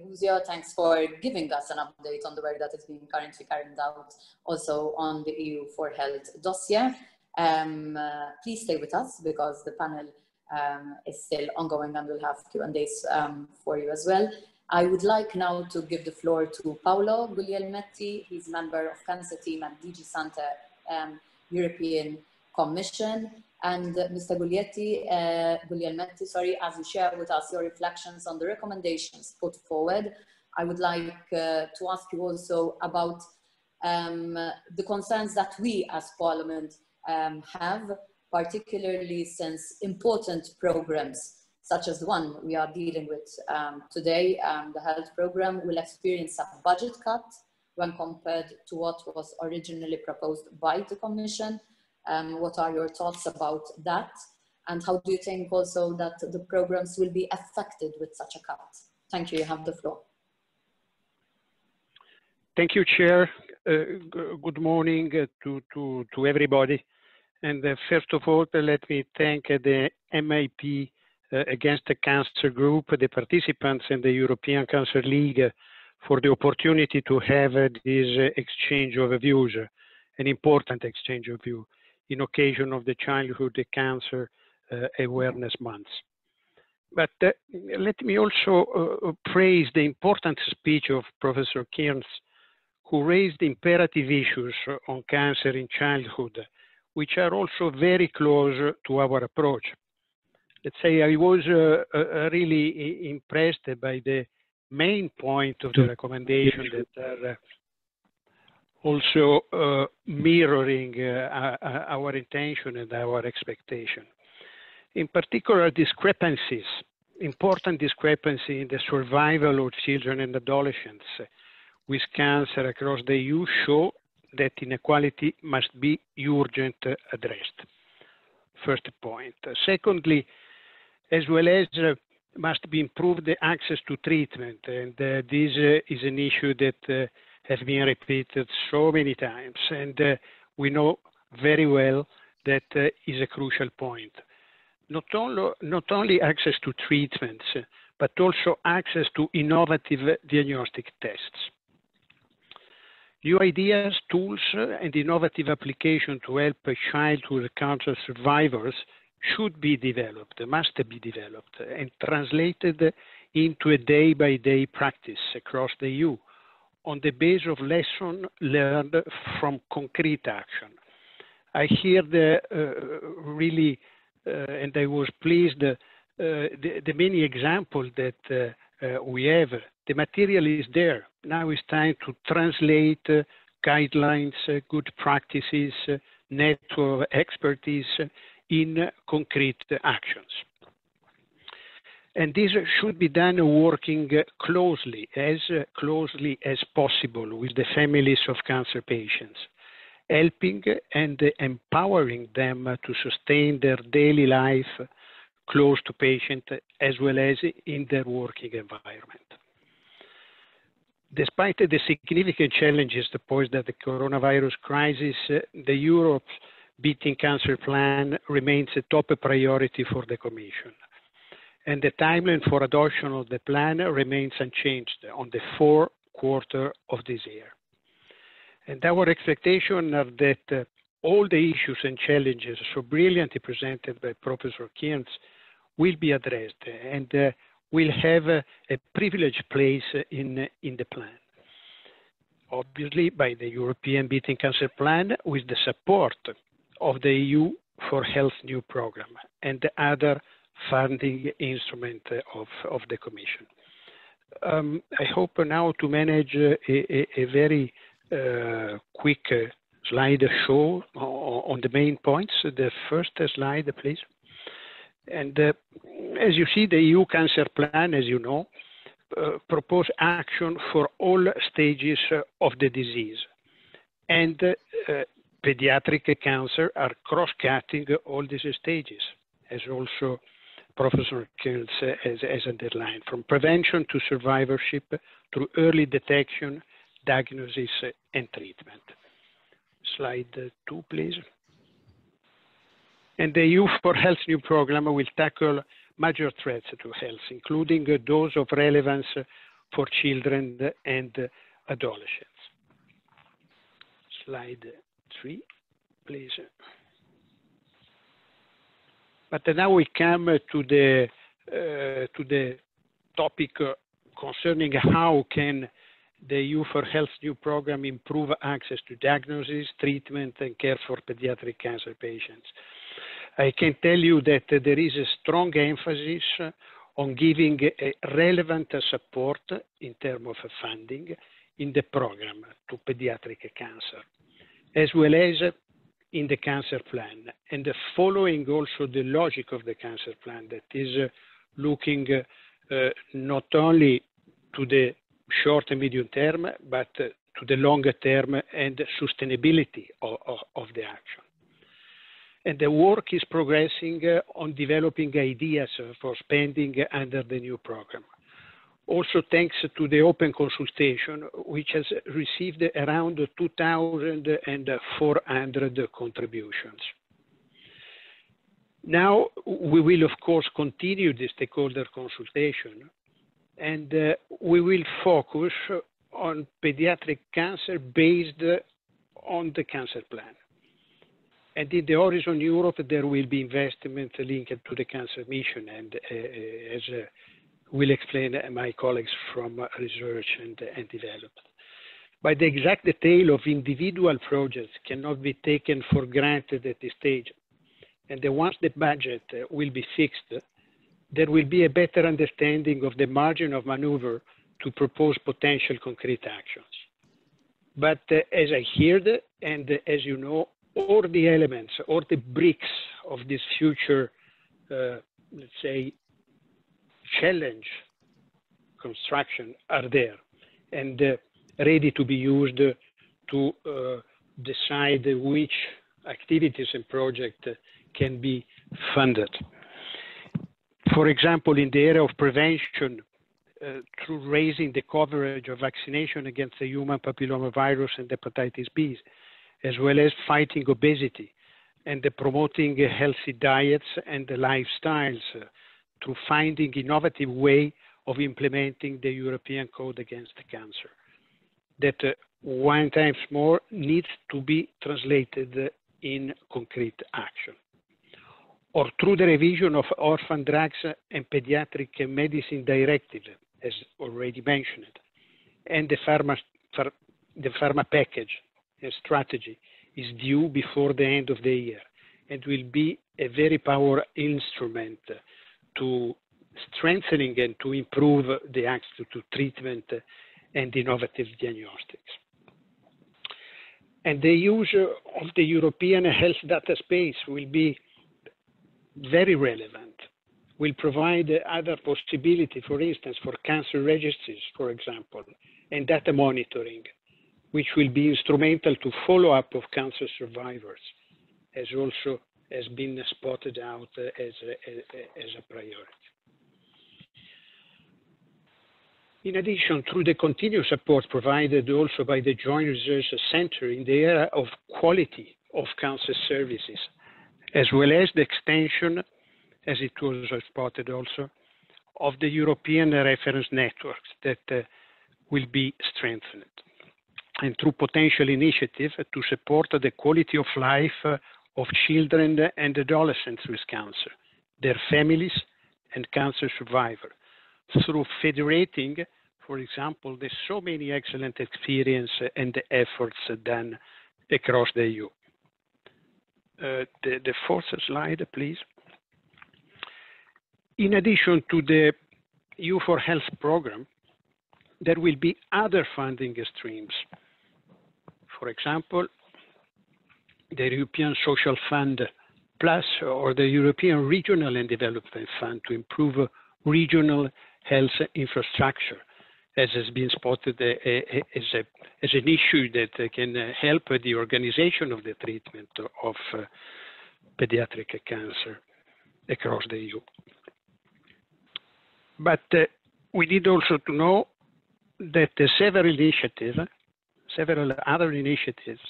Busoi. Thanks for giving us an update on the work that is being currently carried out also on the EU for Health dossier. Um, uh, please stay with us because the panel um, is still ongoing and we'll have Q&As um, for you as well. I would like now to give the floor to Paolo Guglielmetti. He's member of cancer team at DG Sante um, European Commission. And Mr. Guglietti, uh, Guglielmetti, sorry, as you share with us your reflections on the recommendations put forward, I would like uh, to ask you also about um, the concerns that we as Parliament um, have, particularly since important programs such as the one we are dealing with um, today, um, the health program will experience a budget cut when compared to what was originally proposed by the Commission. Um, what are your thoughts about that? And how do you think also that the programs will be affected with such a cut? Thank you, you have the floor. Thank you, Chair. Uh, good morning uh, to, to, to everybody. And uh, first of all, let me thank uh, the MIP uh, against the Cancer Group, the participants and the European Cancer League for the opportunity to have this exchange of views, an important exchange of views in occasion of the Childhood Cancer uh, Awareness Month. But uh, let me also uh, praise the important speech of Professor Kearns, who raised imperative issues on cancer in childhood, which are also very close to our approach let's say I was really impressed by the main point of the recommendation that are uh, also uh, mirroring uh, our intention and our expectation. In particular, discrepancies, important discrepancy in the survival of children and adolescents with cancer across the EU show that inequality must be urgent addressed. First point. Secondly, as well as uh, must be improved the access to treatment. And uh, this uh, is an issue that has been repeated so many times. And we know very well that uh, is a crucial point. Not only, not only access to treatments, but also access to innovative diagnostic tests. New ideas, tools, and innovative applications to help childhood cancer survivors should be developed, must be developed, and translated into a day-by-day -day practice across the EU on the basis of lessons learned from concrete action. I hear the uh, really, uh, and I was pleased, uh, the, the, many examples that uh, uh, we have. The material is there. Now it's time to translate uh, guidelines, good practices, network expertise in concrete actions. And this should be done working uh, closely, as uh, closely as possible with the families of cancer patients, helping and empowering them to sustain their daily life close to patient as well as in their working environment. Despite the significant challenges posed by the coronavirus crisis, uh, the Europe Beating Cancer Plan remains a top priority for the Commission and the timeline for adoption of the plan remains unchanged on the fourth quarter of this year. And our expectation are that uh, all the issues and challenges so brilliantly presented by Professor Kearns will be addressed and uh, will have a, privileged place in, in the plan. Obviously, by the European Beating Cancer Plan with the support of the EU for Health New Program and the other funding instrument of, of the Commission. Um, I hope now to manage a, a, a very uh, quick uh, slide show on the main points. The first slide, please. And uh, as you see, the EU Cancer Plan, as you know, uh, propose action for all stages of the disease. And uh, pediatric cancer are cross-cutting all these stages, as also Professor Kearns has, has underlined, from prevention to survivorship through early detection, diagnosis, and treatment. Slide two, please. And the EU for Health new program will tackle major threats to health, including those of relevance for children and adolescents. Slide three, please. But now we come to the uh, to the topic concerning how can the EU for Health new program improve access to diagnosis, treatment, and care for pediatric cancer patients. I can tell you that there is a strong emphasis on giving relevant support in terms of funding in the program to pediatric cancer, as well as in the cancer plan and following also the logic of the cancer plan that is uh, looking uh, not only to the short and medium term, but uh, to the longer term and sustainability of, of, of, the action. And the work is progressing on developing ideas for spending under the new program also thanks to the open consultation, which has received around 2,400 contributions. Now, we will, of course, continue the stakeholder consultation, and uh, we will focus on pediatric cancer based on the cancer plan. And in the Horizon Europe, there will be investment linked to the cancer mission, and uh, uh as will explain my colleagues from research and, and development. But the exact detail of individual projects cannot be taken for granted at this stage. And once the budget will be fixed, there will be a better understanding of the margin of maneuver to propose potential concrete actions. But uh, as I heard, and as you know, all the elements, all the bricks of this future, uh, let's say, challenge construction are there and uh, ready to be used to uh, decide which activities and projects can be funded. For example, in the area of prevention, uh, through raising the coverage of vaccination against the human papillomavirus and hepatitis B, as well as fighting obesity, and promoting healthy diets and lifestyles through finding innovative way of implementing the European Code Against Cancer that uh, one times more needs to be translated in concrete action. Or through the revision of orphan drugs and pediatric medicine directive, as already mentioned, and the pharma, the pharma package and strategy is due before the end of the year and will be a very powerful instrument to strengthening and to improve the access to treatment and innovative diagnostics. And the use of the European health data space will be very relevant, will provide other possibility, for instance, for cancer registries, for example, and data monitoring, which will be instrumental to follow up of cancer survivors, as also has been spotted out as a, as a priority. In addition, through the continuous support provided also by the Joint Research Center in the area of quality of cancer services, as well as the extension, as it was spotted also, of the European reference networks that uh, will be strengthened. And through potential initiatives to support the quality of life uh, of children and adolescents with cancer, their families, and cancer survivors through federating, for example, there's so many excellent experience and efforts done across the EU. Uh, the, the fourth slide, please. In addition to the EU for Health program, there will be other funding streams. For example, the European Social Fund Plus or the European Regional and Development Fund to improve regional health infrastructure, as has been spotted eh, eh, eh, as, a, as an issue that can help the organization of the treatment of pediatric cancer across the EU. But we need also to know that several initiatives, several other initiatives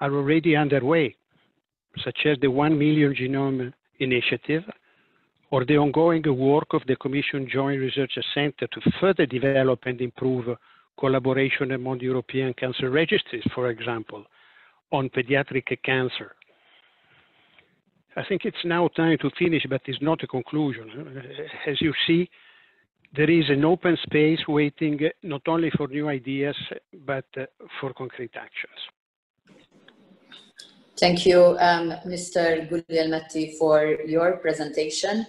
are already underway, such as the 1 million genome initiative, or the ongoing work of the Commission Joint Research Center to further develop and improve collaboration among European cancer registries, for example, on pediatric cancer. I think it's now time to finish, but it's not a conclusion. As you see, there is an open space waiting not only for new ideas, but uh, for concrete actions. Thank you, um, Mr. Guglielmetti, for your presentation.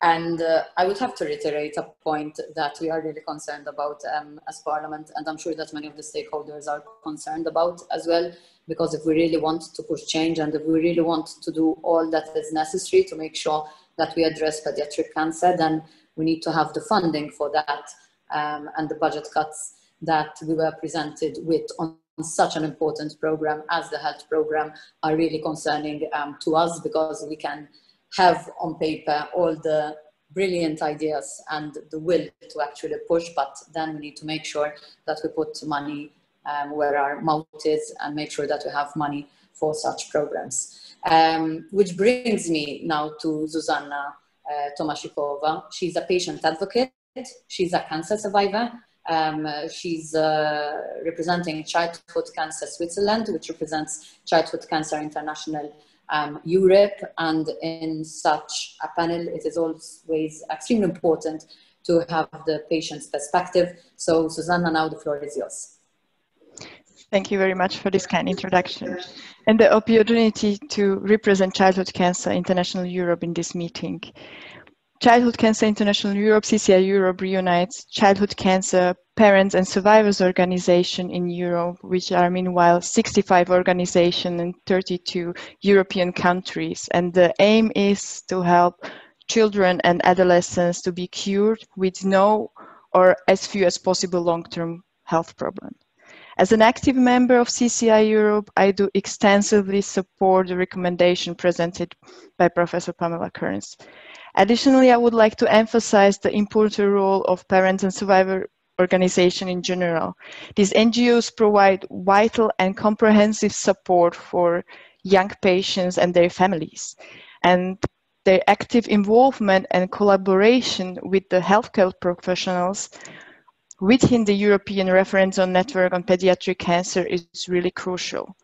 And uh, I would have to reiterate a point that we are really concerned about um, as Parliament, and I'm sure that many of the stakeholders are concerned about as well, because if we really want to push change and if we really want to do all that is necessary to make sure that we address pediatric cancer, then we need to have the funding for that um, and the budget cuts that we were presented with on such an important program as the health program are really concerning um, to us because we can have on paper all the brilliant ideas and the will to actually push, but then we need to make sure that we put money um, where our mouth is and make sure that we have money for such programs. Um, which brings me now to Zuzana uh, Tomášiková. She's a patient advocate. She's a cancer survivor. Um, she's uh, representing Childhood Cancer Switzerland, which represents Childhood Cancer International um, Europe. And in such a panel, it is always extremely important to have the patient's perspective. So Susanna, now the floor is yours. Thank you very much for this kind introduction and the opportunity to represent Childhood Cancer International Europe in this meeting. Childhood Cancer International Europe, CCI Europe reunites childhood cancer parents and survivors organization in Europe, which are meanwhile 65 organizations in 32 European countries. And the aim is to help children and adolescents to be cured with no or as few as possible long-term health problems. As an active member of CCI Europe, I do extensively support the recommendation presented by Professor Pamela Kearns. Additionally, I would like to emphasize the important role of parents and survivor organization in general. These NGOs provide vital and comprehensive support for young patients and their families. And their active involvement and collaboration with the healthcare professionals within the European Reference Network on Pediatric Cancer is really crucial.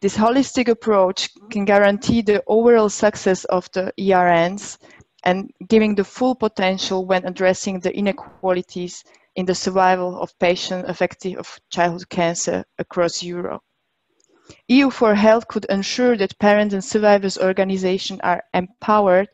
This holistic approach can guarantee the overall success of the ERNs and giving the full potential when addressing the inequalities in the survival of patients affected of childhood cancer across Europe. EU for Health could ensure that parents and survivors organizations are empowered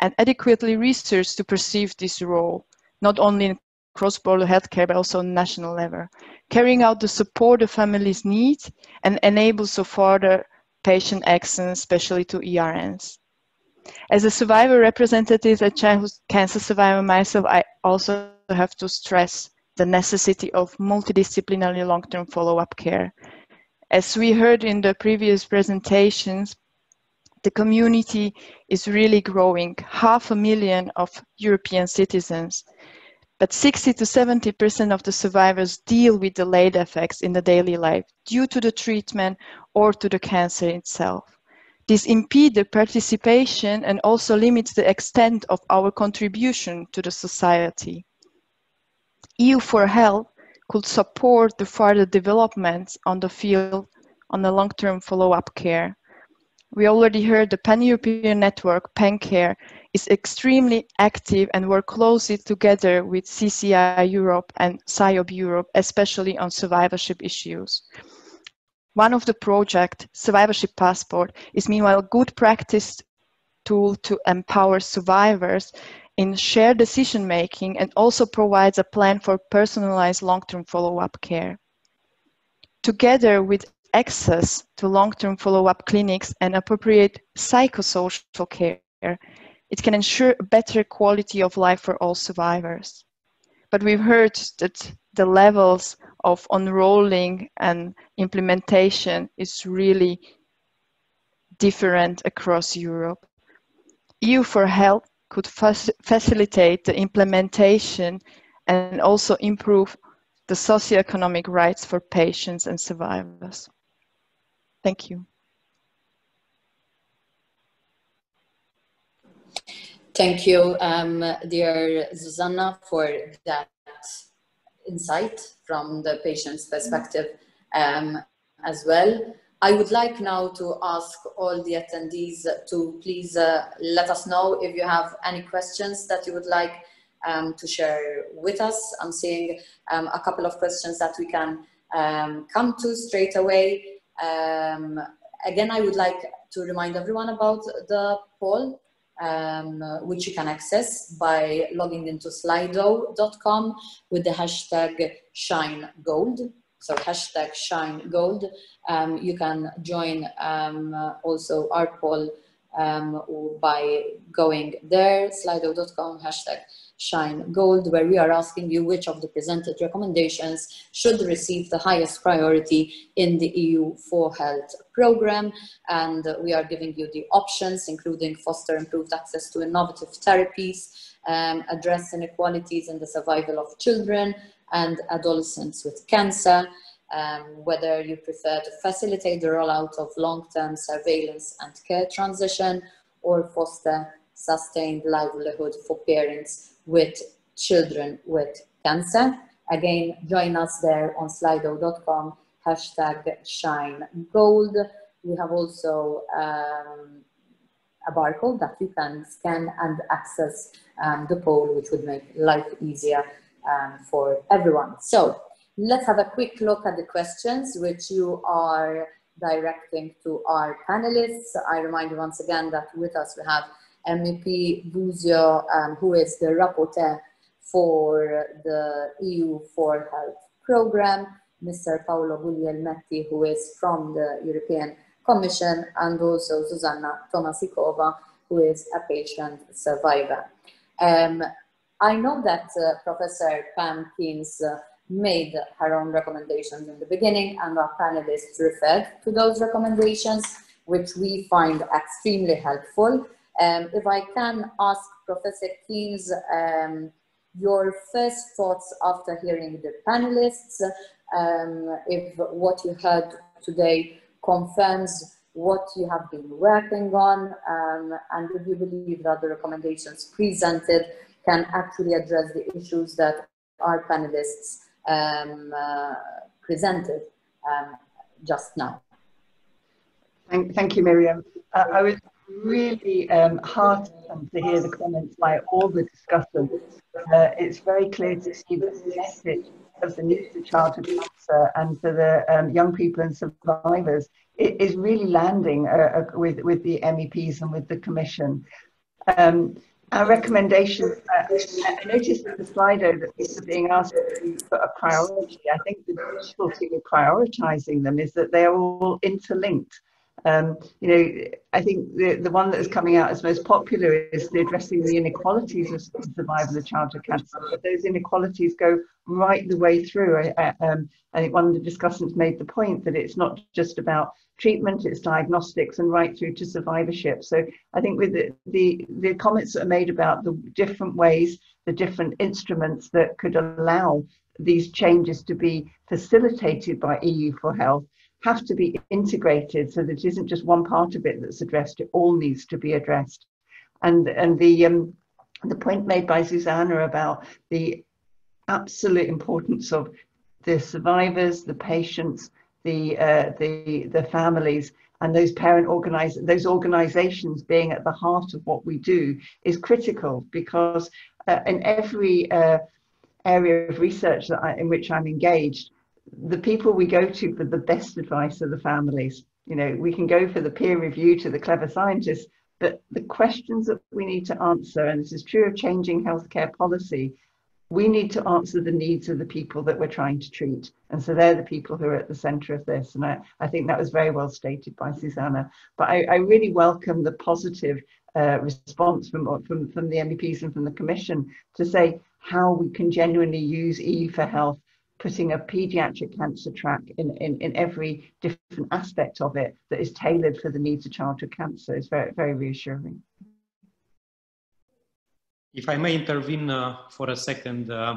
and adequately researched to perceive this role, not only in cross-border healthcare, but also on national level, carrying out the support the families need and enable so further patient access, especially to ERNs. As a survivor representative, a childhood cancer survivor myself, I also have to stress the necessity of multidisciplinary long-term follow-up care. As we heard in the previous presentations, the community is really growing, half a million of European citizens. But 60 to 70% of the survivors deal with delayed effects in the daily life due to the treatment or to the cancer itself. This impedes the participation and also limits the extent of our contribution to the society. EU for Health could support the further developments on the field on the long-term follow-up care. We already heard the Pan-European network, PanCare, is extremely active and work closely together with CCI Europe and SIOP Europe, especially on survivorship issues. One of the project, Survivorship Passport, is meanwhile a good practice tool to empower survivors in shared decision making and also provides a plan for personalized long-term follow-up care. Together with access to long-term follow-up clinics and appropriate psychosocial care, it can ensure better quality of life for all survivors. But we've heard that the levels of unrolling and implementation is really different across Europe. EU for Health could facilitate the implementation and also improve the socioeconomic rights for patients and survivors. Thank you. Thank you, um, dear Susanna, for that insight from the patient's perspective um, as well. I would like now to ask all the attendees to please uh, let us know if you have any questions that you would like um, to share with us. I'm seeing um, a couple of questions that we can um, come to straight away. Um, again, I would like to remind everyone about the poll um, which you can access by logging into slido.com with the hashtag shine gold. So hashtag shine gold. Um, you can join um, also our poll um, by going there, slido.com, hashtag Shine Gold, where we are asking you which of the presented recommendations should receive the highest priority in the EU for Health program. And we are giving you the options, including foster improved access to innovative therapies, um, address inequalities in the survival of children and adolescents with cancer, um, whether you prefer to facilitate the rollout of long-term surveillance and care transition or foster sustained livelihood for parents with children with cancer. Again, join us there on slido.com, hashtag shine gold. We have also um, a barcode that you can scan and access um, the poll, which would make life easier um, for everyone. So let's have a quick look at the questions which you are directing to our panelists. I remind you once again that with us we have MEP Busoi, um, who is the rapporteur for the EU for Health program, Mr. Paolo Guglielmetti, who is from the European Commission, and also Susanna Tomášiková, who is a patient survivor. Um, I know that uh, Professor Pam Kearns uh, made her own recommendations in the beginning, and our panelists referred to those recommendations, which we find extremely helpful. Um, if I can ask Professor Kearns um, your first thoughts after hearing the panelists, um, if what you heard today confirms what you have been working on, um, and if you believe that the recommendations presented can actually address the issues that our panelists um, uh, presented um, just now. Thank, thank you, Miriam. Uh, I was really um, heartened to hear the comments by all the discussants. Uh, it's very clear to see the message of the needs of childhood cancer and for the um, young people and survivors it is really landing uh, uh with, with the MEPs and with the Commission. Um, our recommendations, uh, I noticed in the Slido that people are being asked to put a priority. I think the difficulty with prioritizing them is that they are all interlinked. Um, you know, I think the, the one that is coming out as most popular is the addressing the inequalities of survival of childhood cancer. But those inequalities go right the way through. I, I, um, I think one of the discussants made the point that it's not just about treatment, it's diagnostics and right through to survivorship. So I think with the, the, the comments that are made about the different ways, the different instruments that could allow these changes to be facilitated by EU for Health, have to be integrated so that it isn't just one part of it that's addressed, it all needs to be addressed. And, and the, um, the point made by Susanna about the absolute importance of the survivors, the patients, the, uh, the, the families, and those parent organize those organizations being at the heart of what we do is critical because uh, in every uh, area of research that I, in which I'm engaged, the people we go to for the best advice are the families. You know, we can go for the peer review to the clever scientists, but the questions that we need to answer, and this is true of changing healthcare policy, we need to answer the needs of the people that we're trying to treat. And so they're the people who are at the center of this. And I, I think that was very well stated by Susanna. But I, I really welcome the positive uh, response from, from, from the MEPs and from the Commission to say how we can genuinely use EU for Health putting a pediatric cancer track in, in, in every different aspect of it that is tailored for the needs of childhood cancer is very, very reassuring. If I may intervene uh, for a second, uh,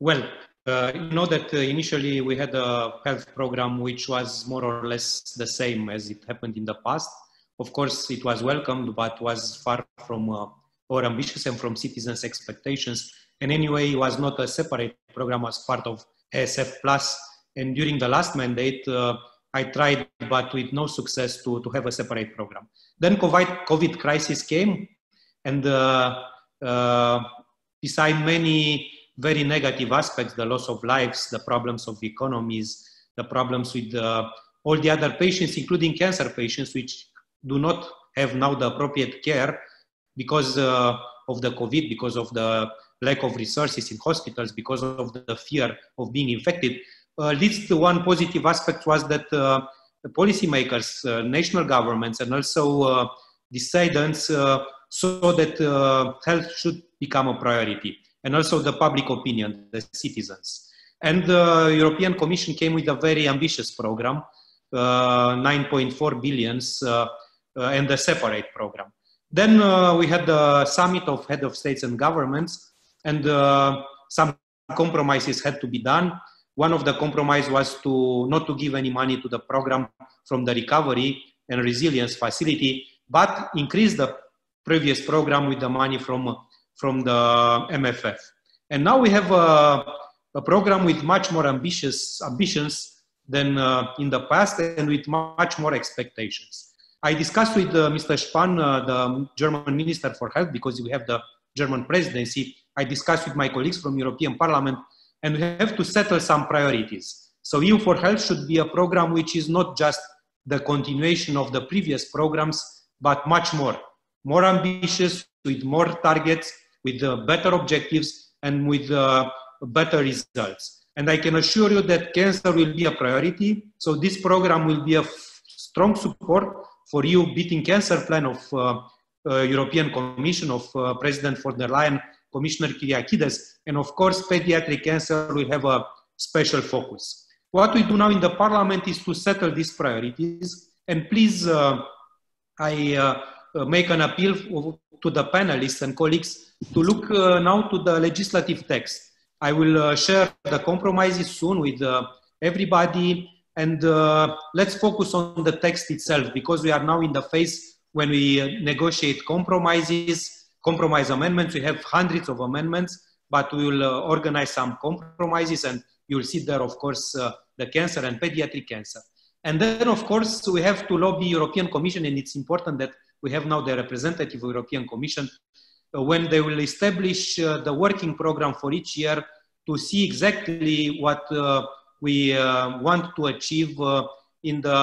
well, uh, you know that uh, initially we had a health program which was more or less the same as it happened in the past. Of course, it was welcomed, but was far from uh, our ambitious and from citizens' expectations. And anyway, it was not a separate program as part of ESF Plus. And during the last mandate, uh, I tried, but with no success, to, to have a separate program. Then COVID, COVID crisis came, and uh, uh, beside many very negative aspects, the loss of lives, the problems of economies, the problems with uh, all the other patients, including cancer patients, which do not have now the appropriate care because uh, of the COVID, because of the lack of resources in hospitals because of the fear of being infected. Uh, at least one positive aspect was that uh, the policymakers, uh, national governments, and also uh, decidents uh, saw that uh, health should become a priority, and also the public opinion, the citizens. And the European Commission came with a very ambitious program, 9.4 billions, and a separate program. Then we had the summit of head of states and governments, and uh, some compromises had to be done. One of the compromise was to not to give any money to the program from the recovery and resilience facility, but increase the previous program with the money from, from the MFF. And now we have a, a program with much more ambitious ambitions than uh, in the past and with much more expectations. I discussed with uh, Mr. Spahn, uh, the German Minister for Health, because we have the German presidency, I discussed with my colleagues from European Parliament, and we have to settle some priorities. So EU for Health should be a program which is not just the continuation of the previous programs, but much more, more ambitious, with more targets, with uh, better objectives, and with uh, better results. And I can assure you that cancer will be a priority. So this program will be a strong support for EU beating cancer plan of uh, uh, European Commission of uh, President von der Leyen Commissioner Kyriakides, and of course, pediatric cancer will have a special focus. What we do now in the parliament is to settle these priorities, and please, uh, I uh, uh make an appeal to the panelists and colleagues to look uh, now to the legislative text. I will uh, share the compromises soon with everybody, And uh, let's focus on the text itself because we are now in the phase when we uh, negotiate compromises, compromise amendments. We have hundreds of amendments, but we will uh, organize some compromises and you'll see there, of course, uh, the cancer and pediatric cancer. And then, of course, we have to lobby European Commission, and it's important that we have now the representative of the European Commission uh, when they will establish uh, the working program for each year to see exactly what uh, we want to achieve in the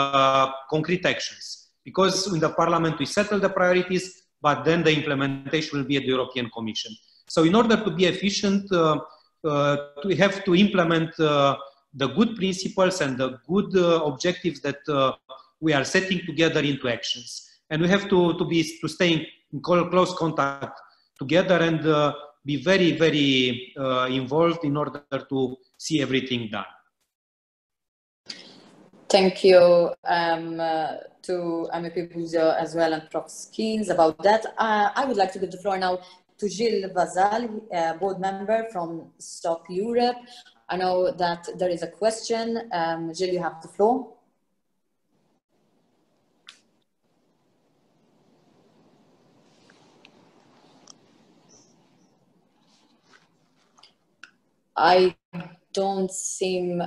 concrete actions. Because in the parliament we settle the priorities, but then the implementation will be at the European Commission. So in order to be efficient, uh, we have to implement the good principles and the good objectives that we are setting together into actions. And we have to, to, be, to stay in close contact together and uh, be very, very uh, involved in order to see everything done. Thank you um, uh, to MEP Busoi as well and Prof. About that. Uh, I would like to give the floor now to Gilles Vassal, uh, board member from SIOP Europe. I know that there is a question. Um, Gilles, you have the floor. I don't seem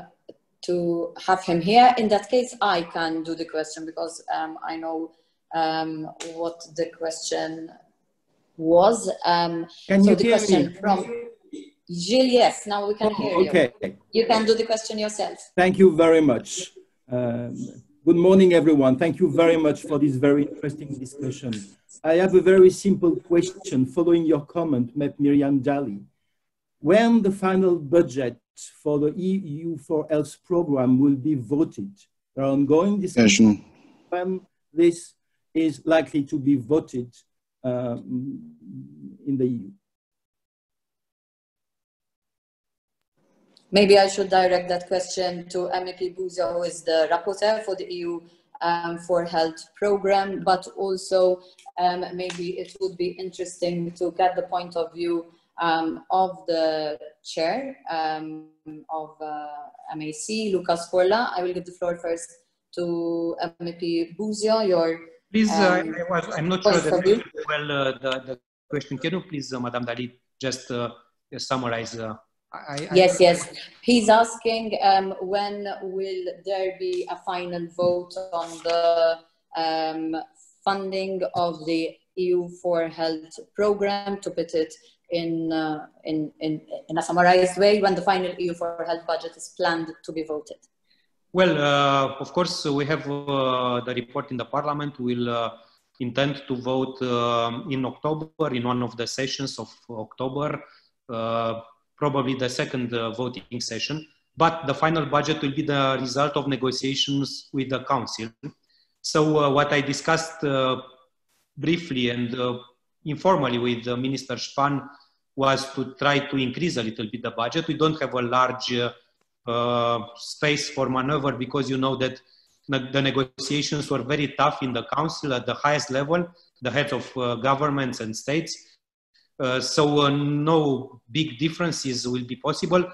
to have him here. In that case, I can do the question because um, I know um, what the question was. Um, can so you the hear question me? from Gilles, yes, now we can Oh, hear okay. you. You can do the question yourself. Thank you very much. Um, good morning, everyone. Thank you very much for this very interesting discussion. I have a very simple question following your comment, Ms. Miriam Dalli. When the final budget for the EU for Health program will be voted, there are ongoing discussions when this is likely to be voted um, in the EU. Maybe I should direct that question to MEP Busoi, who is the rapporteur for the EU um, for Health program, but also um, maybe it would be interesting to get the point of view um, of the chair um, of uh, MAC, Loucas Forla. I will give the floor first to MEP Busoi, your Please, uh, um, I I'm not sure that well uh, the, the question. Can you please, uh, Madame Dalli, just uh, summarize? Uh, I, I, Yes, yes. He's asking um, when will there be a final vote on the um, funding of the EU for Health program to put it in, uh, in, in, in a summarized way when the final EU for Health budget is planned to be voted. Well, uh, of course, we have uh, the report in the parliament. We'll uh, intend to vote um, in October, in one of the sessions of October, uh, probably the second voting session. But the final budget will be the result of negotiations with the council. So what I discussed briefly and informally with Minister Spahn was to try to increase a little bit the budget. We don't have a large uh, space for maneuver because you know that the negotiations were very tough in the council at the highest level, the heads of uh, governments and states. Uh, so uh, no big differences will be possible.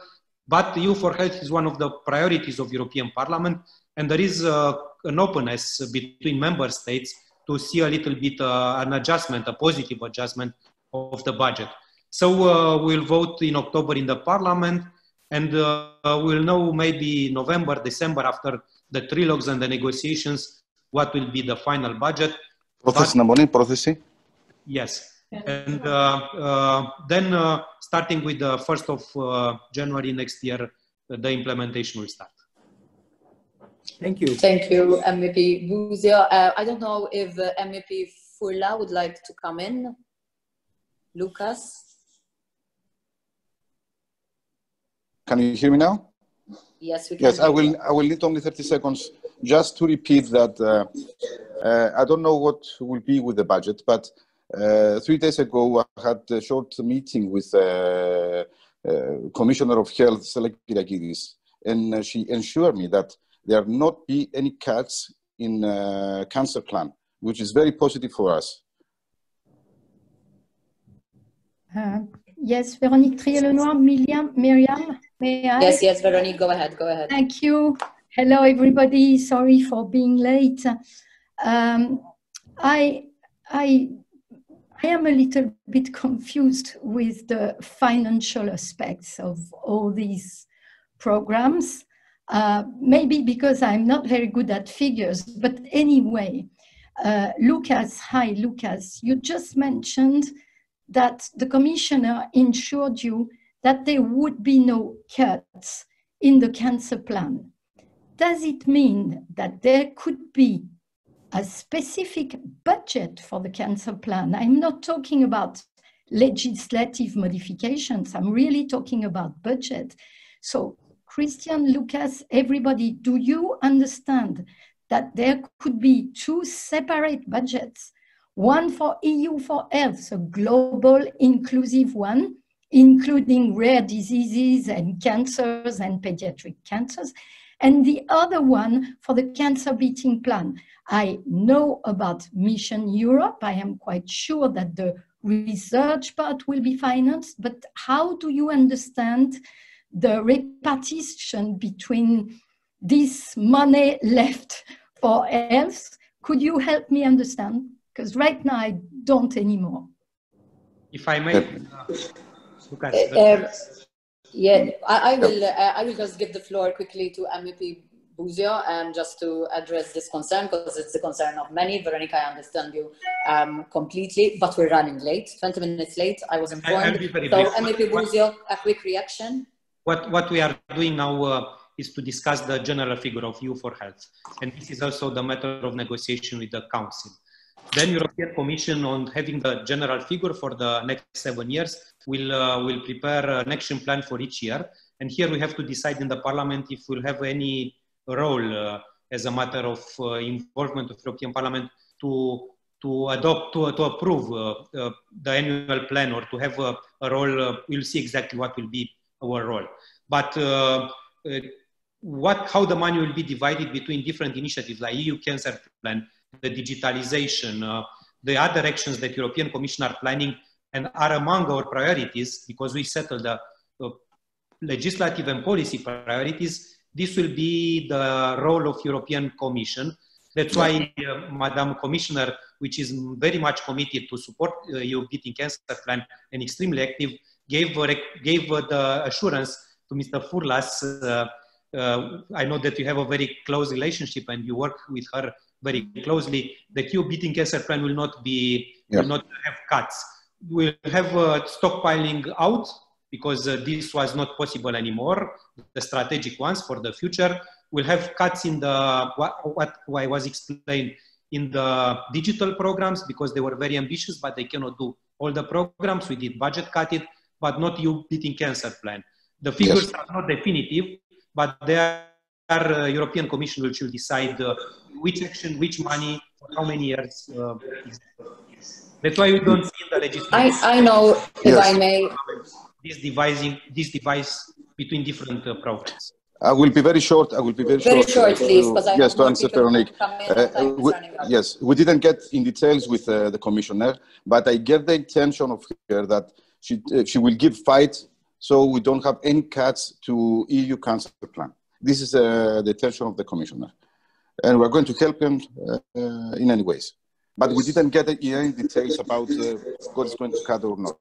But EU for Health is one of the priorities of European Parliament, and there is uh, an openness between member states to see a little bit uh, an adjustment, a positive adjustment of the budget. So we'll vote in October in the Parliament, and uh, we'll know maybe November, December after the trilogues and the negotiations what will be the final budget. Πρόθεση να μπορεί, πρόθεση. Yes. And uh, uh, then uh, starting with the 1st of uh, January next year, the implementation will start. Thank you. Thank you, MEP Busoi. Uh, I don't know if uh, MEP Furla would like to come in. Loucas? Can you hear me now? Yes, we can. Yes, I will. you. I will need only 30 seconds just to repeat that. Uh, uh, I don't know what will be with the budget, but uh, three days ago I had a short meeting with uh, uh, Commissioner of Health, Stella Kyriakides, and uh, she assured me that there not be any cuts in uh, cancer plan, which is very positive for us. Uh, yes, Véronique Trillet-Lenoir, Miriam, Miriam, may I? Yes, yes, Veronique, go ahead, go ahead. Thank you. hello, everybody. Sorry for being late. Um, I, I, I am a little bit confused with the financial aspects of all these programs. Uh, maybe because I'm not very good at figures, but anyway, uh, Loucas, hi Loucas, you just mentioned that the commissioner ensured you that there would be no cuts in the cancer plan. Does it mean that there could be a specific budget for the cancer plan? I'm not talking about legislative modifications, I'm really talking about budget. So Cristian, Loucas, everybody, do you understand that there could be two separate budgets? One for EU for health, so global inclusive one, including rare diseases and cancers and pediatric cancers, and the other one for the cancer beating plan. I know about Mission Europe. I am quite sure that the research part will be financed, but how do you understand the repartition between this money left for health. Could you help me understand? Because right now I don't anymore. If I may, uh, uh, yeah, I, I will. Uh, I will just give the floor quickly to MEP Busoi, and just to address this concern because it's the concern of many. Veronica, I understand you um, completely, but we're running late, 20 minutes late. I was informed. So, MEP Busoi, a quick reaction. What, what we are doing now uh, is to discuss the general figure of EU for health. And this is also the matter of negotiation with the Council. Then European Commission on having the general figure for the next seven years will, uh, will prepare an action plan for each year. And here we have to decide in the Parliament if we'll have any role uh, as a matter of uh, involvement of European Parliament to to adopt to, to approve uh, uh, the annual plan or to have a, a role. we'll see exactly what will be our role. But uh, uh, what, how the money will be divided between different initiatives like EU Cancer Plan, the digitalization, uh, the other actions that European Commission are planning and are among our priorities because we settled the legislative and policy priorities, this will be the role of European Commission. That's why, uh, Madam Commissioner, which is very much committed to support uh, EU beating cancer plan and extremely active, gave, gave the assurance to Mr. Fourlas. Uh, uh, I know that you have a very close relationship and you work with her very closely. The EU beating cancer plan will not be yeah. will not have cuts. We'll have uh, stockpiling out because uh, this was not possible anymore. The strategic ones for the future. We'll have cuts in the what, what, what was explained in the digital programs because they were very ambitious, but they cannot do all the programs. We did budget cut it but not EU beating cancer plan. The figures yes. are not definitive, but they are uh, European Commission which will decide uh, which action, which money, for how many years. Uh, that's why we don't see in the legislation. I, I know, if yes. I may. This devising, this device between different uh, programs. I will be very short. I will be very, very short. short, please, because I yes, to answer Veronique. Uh, we, yes, we didn't get in details with uh, the commissioner, but I get the intention of her that she, uh, she will give fight so we don't have any cuts to EU cancer plan. This is uh, the intention of the commissioner. And we're going to help him uh, in any ways. But we didn't get any details about uh, what is going to cut or not.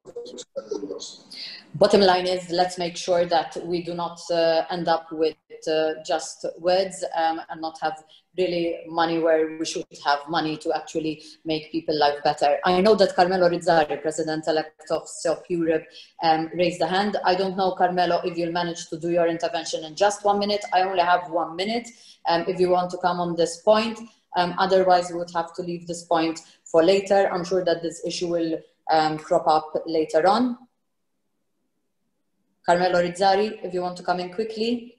Bottom line is, let's make sure that we do not uh, end up with uh, just words um, and not have really money where we should have money to actually make people life better. I know that Carmelo Rizzari, President-elect of SIOP Europe, um, raised the hand. I don't know, Carmelo, if you'll manage to do your intervention in just one minute. I only have one minute um, if you want to come on this point. Um, otherwise, we would have to leave this point for later. I'm sure that this issue will um, crop up later on. Carmelo Rizzari, if you want to come in quickly.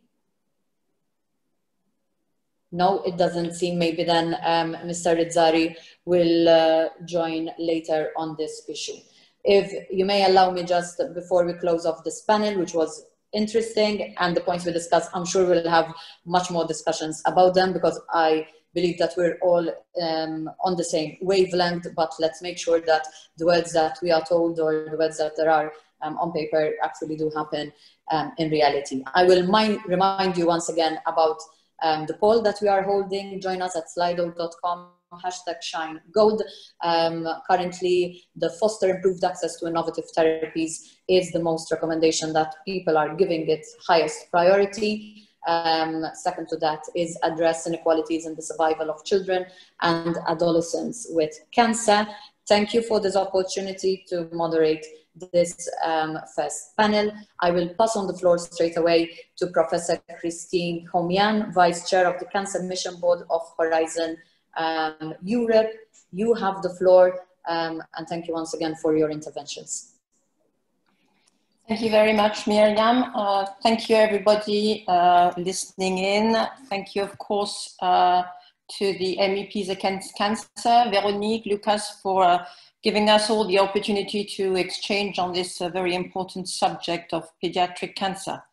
No, it doesn't seem. Maybe then um, Mr. Rizzari will uh, join later on this issue. If you may allow me just before we close off this panel, which was interesting, and the points we discussed, I'm sure we'll have much more discussions about them because I believe that we're all um, on the same wavelength, but let's make sure that the words that we are told or the words that there are um, on paper actually do happen um, in reality. I will mind, remind you once again about um, the poll that we are holding. Join us at slido.com hashtag shine gold. Um, currently, the foster improved access to innovative therapies is the most recommendation that people are giving its highest priority. Um, second to that is address inequalities in the survival of children and adolescents with cancer. Thank you for this opportunity to moderate this um, first panel. I will pass on the floor straight away to Professor Christine Chomienne, Vice Chair of the Cancer Mission Board of Horizon um, Europe. You have the floor um, and thank you once again for your interventions. Thank you very much, Miriam. Uh, thank you, everybody uh, listening in. Thank you, of course, uh, to the MEPs Against Cancer, Veronique, Loucas, for uh, giving us all the opportunity to exchange on this uh, very important subject of pediatric cancer.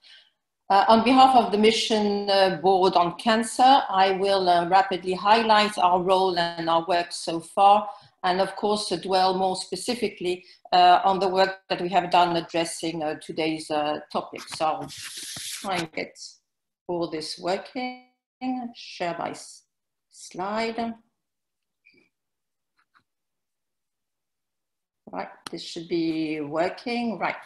Uh, on behalf of the Mission Board on Cancer, I will rapidly highlight our role and our work so far and of course to dwell more specifically uh, on the work that we have done addressing uh, today's uh, topic. So I'll try and get all this working, share my slide. Right, this should be working, right.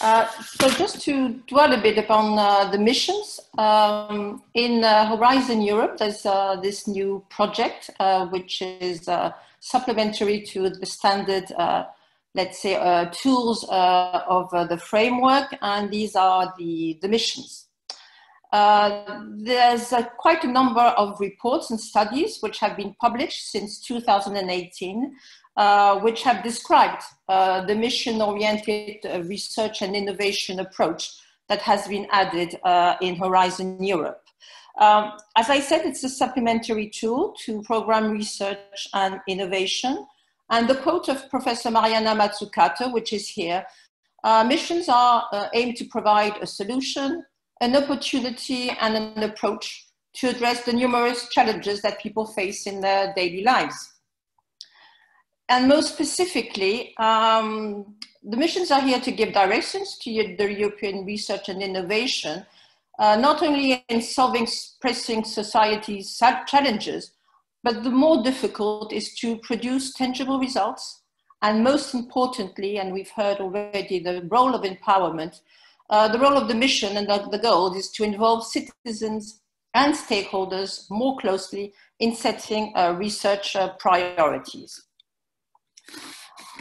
Uh, so just to dwell a bit upon uh, the missions, um, in uh, Horizon Europe, there's this new project, which is supplementary to the standard, uh, let's say, uh, tools uh, of uh, the framework, and these are the, the missions. Uh, there's quite a number of reports and studies which have been published since 2018, which have described the mission-oriented research and innovation approach that has been added in Horizon Europe. Um, as I said, it's a supplementary tool to program research and innovation. And the quote of Professor Mariana Mazzucato, which is here, uh, missions are uh, aimed to provide a solution, an opportunity, and an approach to address the numerous challenges that people face in their daily lives. And most specifically, um, the missions are here to give directions to the European research and innovation uh, not only in solving pressing society's challenges, but the more difficult is to produce tangible results. And most importantly, and we've heard already the role of empowerment, uh, the role of the mission and the, the goal is to involve citizens and stakeholders more closely in setting uh, research uh, priorities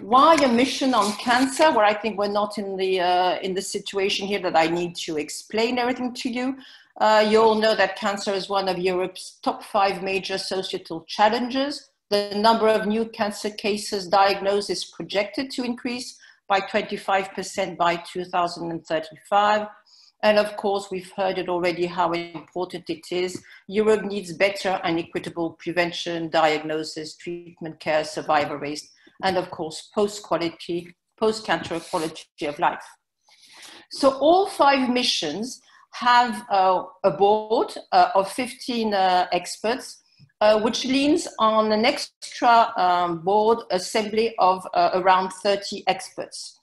why a mission on cancer? Where i think we're not in the uh, in the situation here that i need to explain everything to you. Uh, you all know that cancer is one of europe's top five major societal challenges. The number of new cancer cases diagnosed is projected to increase by 25% by 2035 and of course, we've heard it already how important it is. Europe needs better and equitable prevention, diagnosis, treatment care, survival rates, and of course, post-quality, post-cancer quality of life. So all five missions have uh, a board uh, of 15 uh, experts, uh, which leans on an extra um, board assembly of uh, around 30 experts.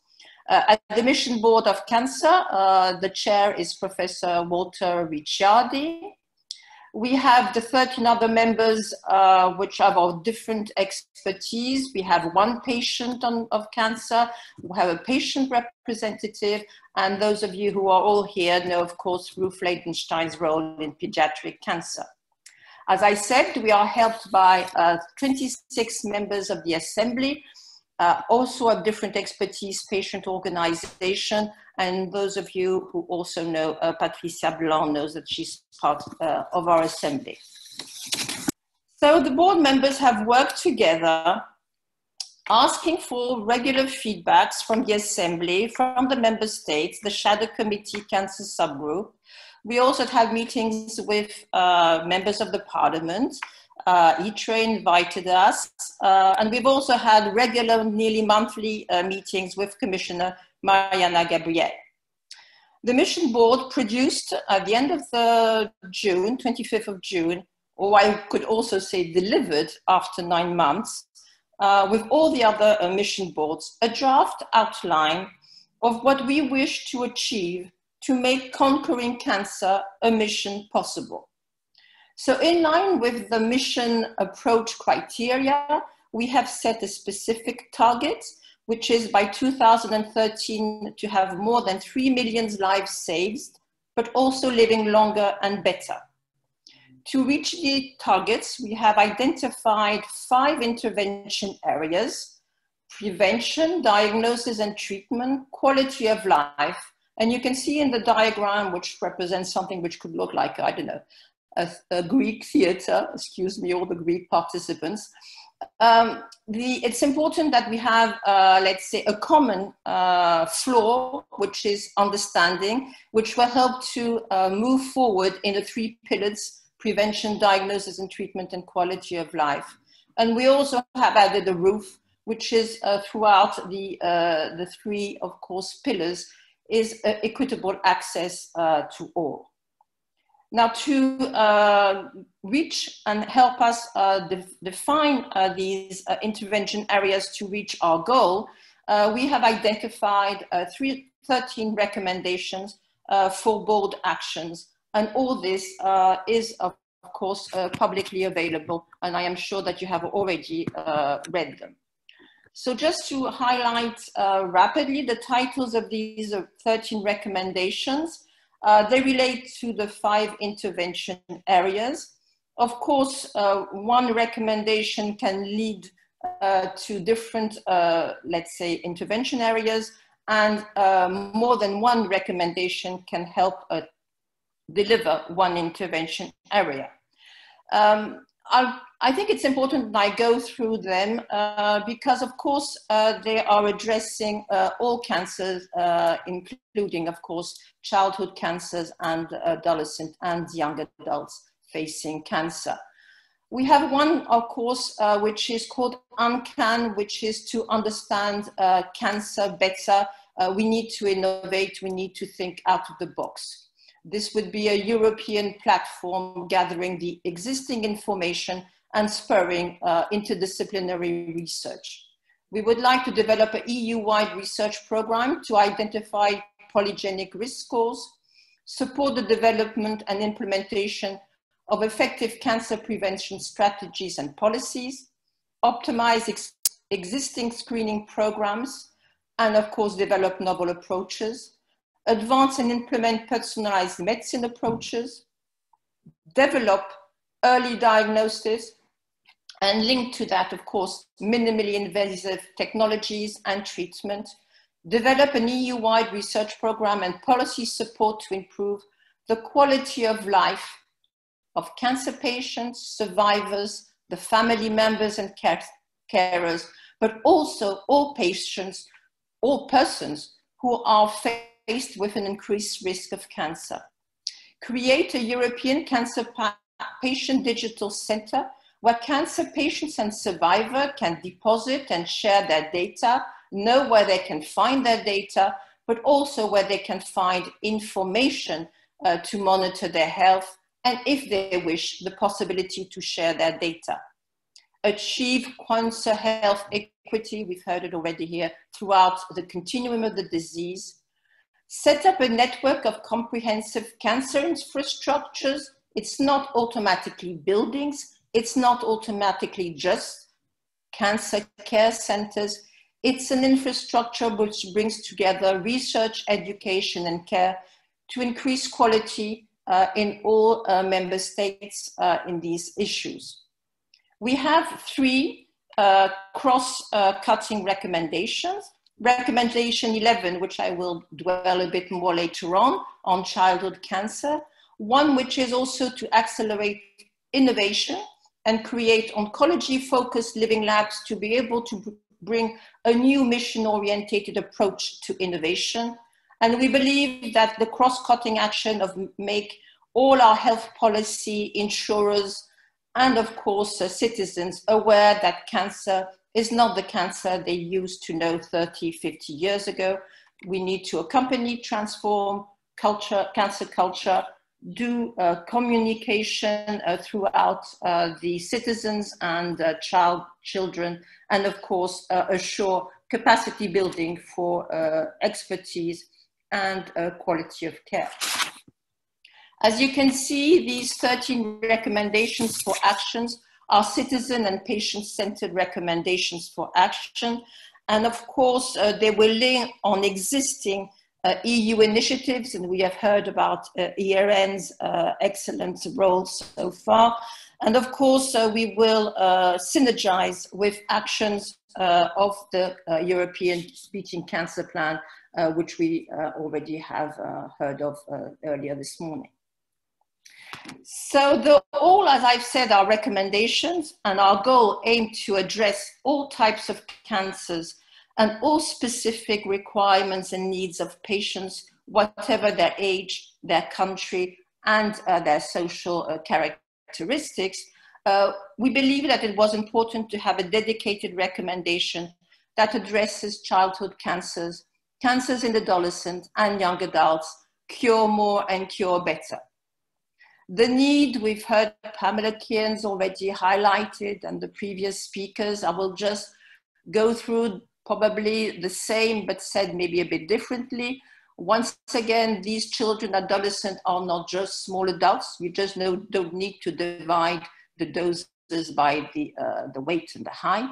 Uh, at the Mission Board of Cancer, the chair is Professor Walter Ricciardi, we have the 13 other members, uh, which have our different expertise. We have one patient on, of cancer, we have a patient representative, and those of you who are all here know, of course, Ruth Ladenstein's role in pediatric cancer. As I said, we are helped by uh, 26 members of the Assembly, uh, also have different expertise, patient organization, and those of you who also know uh, Patricia Blanc knows that she's part uh, of our assembly. So the board members have worked together asking for regular feedbacks from the assembly, from the member states, the shadow committee cancer subgroup. We also had meetings with uh, members of the parliament, uh, ITRE invited us, uh, and we've also had regular, nearly monthly uh, meetings with Commissioner Mariya Gabriel. The mission board produced at the end of the June, 25th of June, or I could also say delivered after nine months, uh, with all the other uh, mission boards, a draft outline of what we wish to achieve to make conquering cancer a mission possible. So in line with the mission approach criteria, we have set a specific target, which is by 2013 to have more than 3 million lives saved, but also living longer and better. To reach the targets, we have identified five intervention areas, prevention, diagnosis and treatment, quality of life. And you can see in the diagram, which represents something which could look like, I don't know, a, a Greek theater, excuse me, all the Greek participants. Um, the, it's important that we have, uh, let's say, a common uh, floor, which is understanding, which will help to uh, move forward in the three pillars, prevention, diagnosis and treatment, and quality of life. And we also have added a roof, which is uh, throughout the, uh, the three, of course, pillars, is uh, equitable access to all. Now, to uh, reach and help us uh, de define uh, these uh, intervention areas to reach our goal, uh, we have identified uh, three, 13 recommendations for bold actions. And all this is, of course, publicly available. And I am sure that you have already read them. So just to highlight rapidly the titles of these 13 recommendations, uh, they relate to the five intervention areas. Of course, uh, one recommendation can lead uh, to different, uh, let's say, intervention areas, and um, more than one recommendation can help uh, deliver one intervention area. Um, I'll I think it's important that I go through them uh, because, of course, uh, they are addressing uh, all cancers, uh, including, of course, childhood cancers and adolescent and young adults facing cancer. We have one, of course, uh, which is called UNCAN, which is to understand uh, cancer better. we need to innovate, we need to think out of the box. This would be a European platform gathering the existing information and spurring uh, interdisciplinary research. We would like to develop an EU-wide research program to identify polygenic risk scores, support the development and implementation of effective cancer prevention strategies and policies, optimize ex existing screening programs, and of course, develop novel approaches, advance and implement personalized medicine approaches, develop early diagnosis and linked to that, of course, minimally invasive technologies and treatment, develop an EU-wide research program and policy support to improve the quality of life of cancer patients, survivors, the family members and care carers, but also all patients, all persons who are faced with an increased risk of cancer. Create a European Cancer Patient Digital Center where cancer patients and survivors can deposit and share their data, know where they can find their data, but also where they can find information uh, to monitor their health, and if they wish, the possibility to share their data. Achieve cancer health equity, we've heard it already here, throughout the continuum of the disease. Set up a network of comprehensive cancer infrastructures. It's not automatically buildings, it's not automatically just cancer care centers. It's an infrastructure which brings together research, education, and care to increase quality uh, in all uh, member states uh, in these issues. We have three uh, cross-cutting uh, recommendations. Recommendation 11, which I will dwell a bit more later on, on childhood cancer. One which is also to accelerate innovation and create oncology focused living labs to be able to bring a new mission orientated approach to innovation. And we believe that the cross cutting action of make all our health policy insurers and of course uh, citizens aware that cancer is not the cancer they used to know 30, 50 years ago. We need to accompany, transform culture, cancer culture do uh, communication uh, throughout uh, the citizens and uh, child children, and of course uh, assure capacity building for uh, expertise and quality of care. As you can see, these 13 recommendations for actions are citizen and patient-centered recommendations for action. And of course, uh, they will link on existing uh, EU initiatives, and we have heard about uh, ERN's uh, excellent role so far. And of course, uh, we will uh, synergize with actions of the European Beating Cancer Plan, which we already have heard of earlier this morning. So the, all, as I've said, are recommendations and our goal aim to address all types of cancers and all specific requirements and needs of patients, whatever their age, their country, and uh, their social uh, characteristics. Uh, we believe that it was important to have a dedicated recommendation that addresses childhood cancers, cancers in adolescents and young adults, cure more and cure better. The need, we've heard Pamela Kearns already highlighted and the previous speakers. I will just go through probably the same, but said maybe a bit differently. Once again, these children, adolescents are not just small adults. We just know, don't need to divide the doses by the, uh, the weight and the height.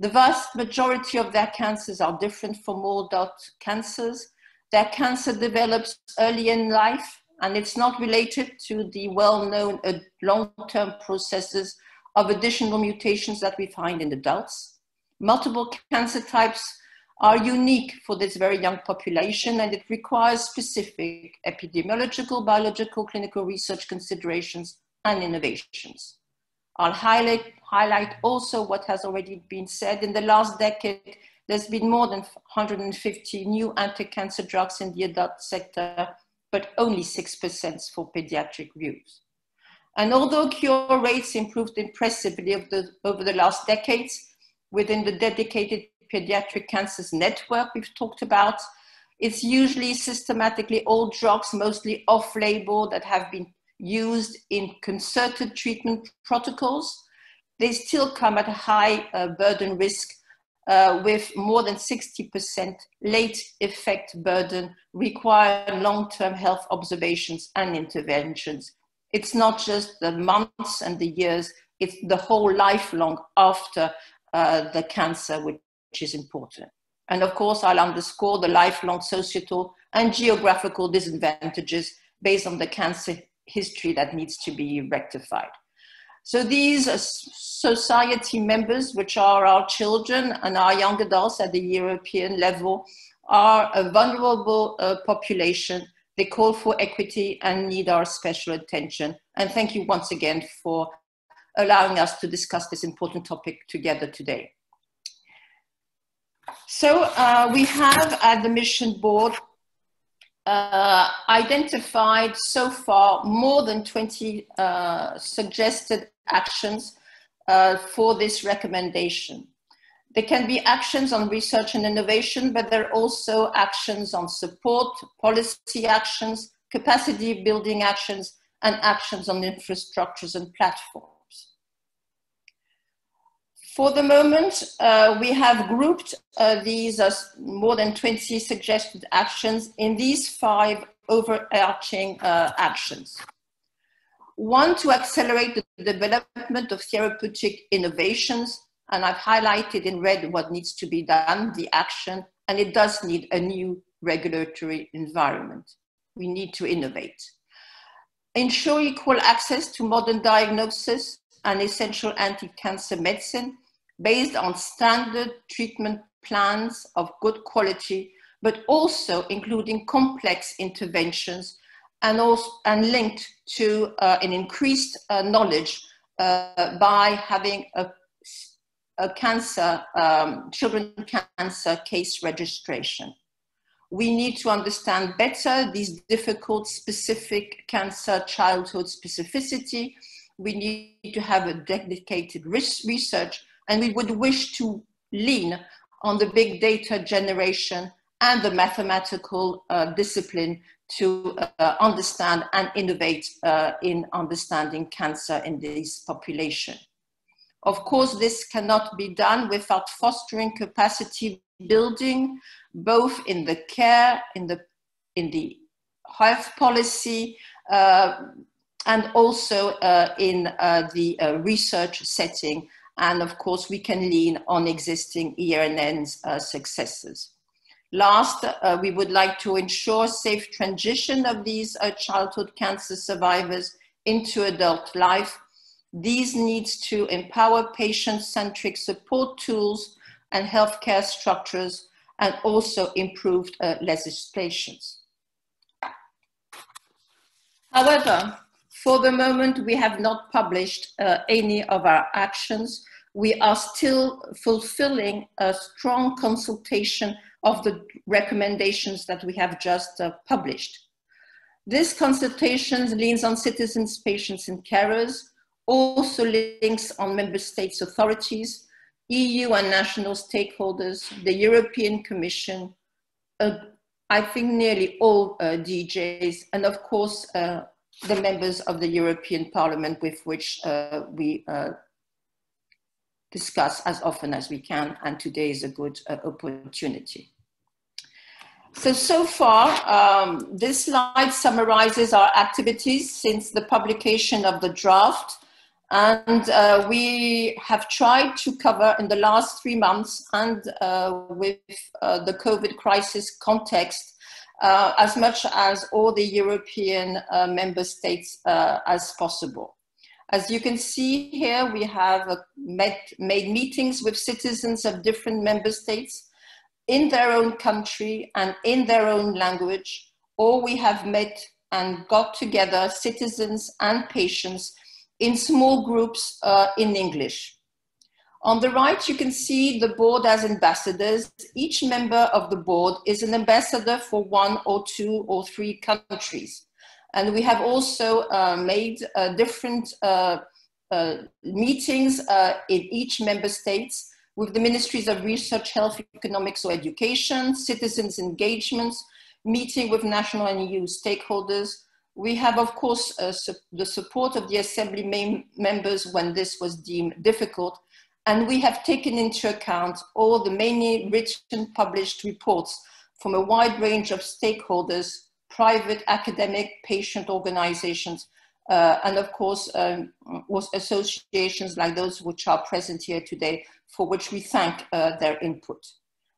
The vast majority of their cancers are different from all adult cancers. Their cancer develops early in life and it's not related to the well-known uh, long-term processes of additional mutations that we find in adults. Multiple cancer types are unique for this very young population and it requires specific epidemiological, biological, clinical research considerations and innovations. I'll highlight, highlight also what has already been said. In the last decade, there's been more than 150 new anti-cancer drugs in the adult sector but only 6% for pediatric use. And although cure rates improved impressively over the, over the last decades within the dedicated pediatric cancers network we've talked about, it's usually systematically all drugs, mostly off-label, that have been used in concerted treatment protocols. They still come at a high uh, burden risk uh, with more than 60% late effect burden require long-term health observations and interventions. It's not just the months and the years, it's the whole lifelong after uh, the cancer, which is important. And of course, I'll underscore the lifelong societal and geographical disadvantages based on the cancer history that needs to be rectified. So these society members, which are our children and our young adults at the European level, are a vulnerable uh, population. They call for equity and need our special attention. And thank you once again for allowing us to discuss this important topic together today. So uh, we have at the mission board uh, identified so far more than 20 uh, suggested actions uh, for this recommendation. There can be actions on research and innovation, but there are also actions on support, policy actions, capacity building actions, and actions on infrastructures and platforms. For the moment, uh, we have grouped uh, these as more than 20 suggested actions in these five overarching uh, actions. One, to accelerate the development of therapeutic innovations. And I've highlighted in red what needs to be done, the action, and it does need a new regulatory environment. We need to innovate. Ensure equal access to modern diagnosis and essential anti-cancer medicine based on standard treatment plans of good quality, but also including complex interventions and, also, and linked to uh, an increased uh, knowledge uh, by having a, a cancer, um, children cancer case registration. We need to understand better these difficult specific cancer childhood specificity. We need to have a dedicated research and we would wish to lean on the big data generation and the mathematical uh, discipline to uh, understand and innovate uh, in understanding cancer in this population. Of course, this cannot be done without fostering capacity building, both in the care, in the, in the health policy, uh, and also uh, in uh, the uh, research setting. And of course, we can lean on existing ERNN's successes. Last, uh, we would like to ensure safe transition of these childhood cancer survivors into adult life. These needs to empower patient-centric support tools and healthcare structures and also improved legislations. However, for the moment, we have not published uh, any of our actions. We are still fulfilling a strong consultation of the recommendations that we have just uh, published. This consultation leans on citizens, patients, and carers, also links on member states' authorities, EU and national stakeholders, the European Commission, uh, I think nearly all uh, DGs, and of course, uh, the members of the European Parliament with which uh, we uh, discuss as often as we can, and today is a good uh, opportunity. So, so far, um, this slide summarizes our activities since the publication of the draft. And uh, we have tried to cover in the last three months and uh, with uh, the COVID crisis context uh, as much as all the European uh, member states uh, as possible. As you can see here, we have uh, met, made meetings with citizens of different member states in their own country and in their own language, or we have met and got together citizens and patients in small groups uh, in English. On the right, you can see the board as ambassadors. Each member of the board is an ambassador for one or two or three countries. And we have also uh, made uh, different uh, meetings in each member states with the ministries of research, health, economics or education, citizens engagements, meeting with national and EU stakeholders. We have, of course, uh, su the support of the assembly members when this was deemed difficult, and we have taken into account all the many written published reports from a wide range of stakeholders, private, academic, patient organizations, uh, and of course, um, associations like those which are present here today, for which we thank uh, their input.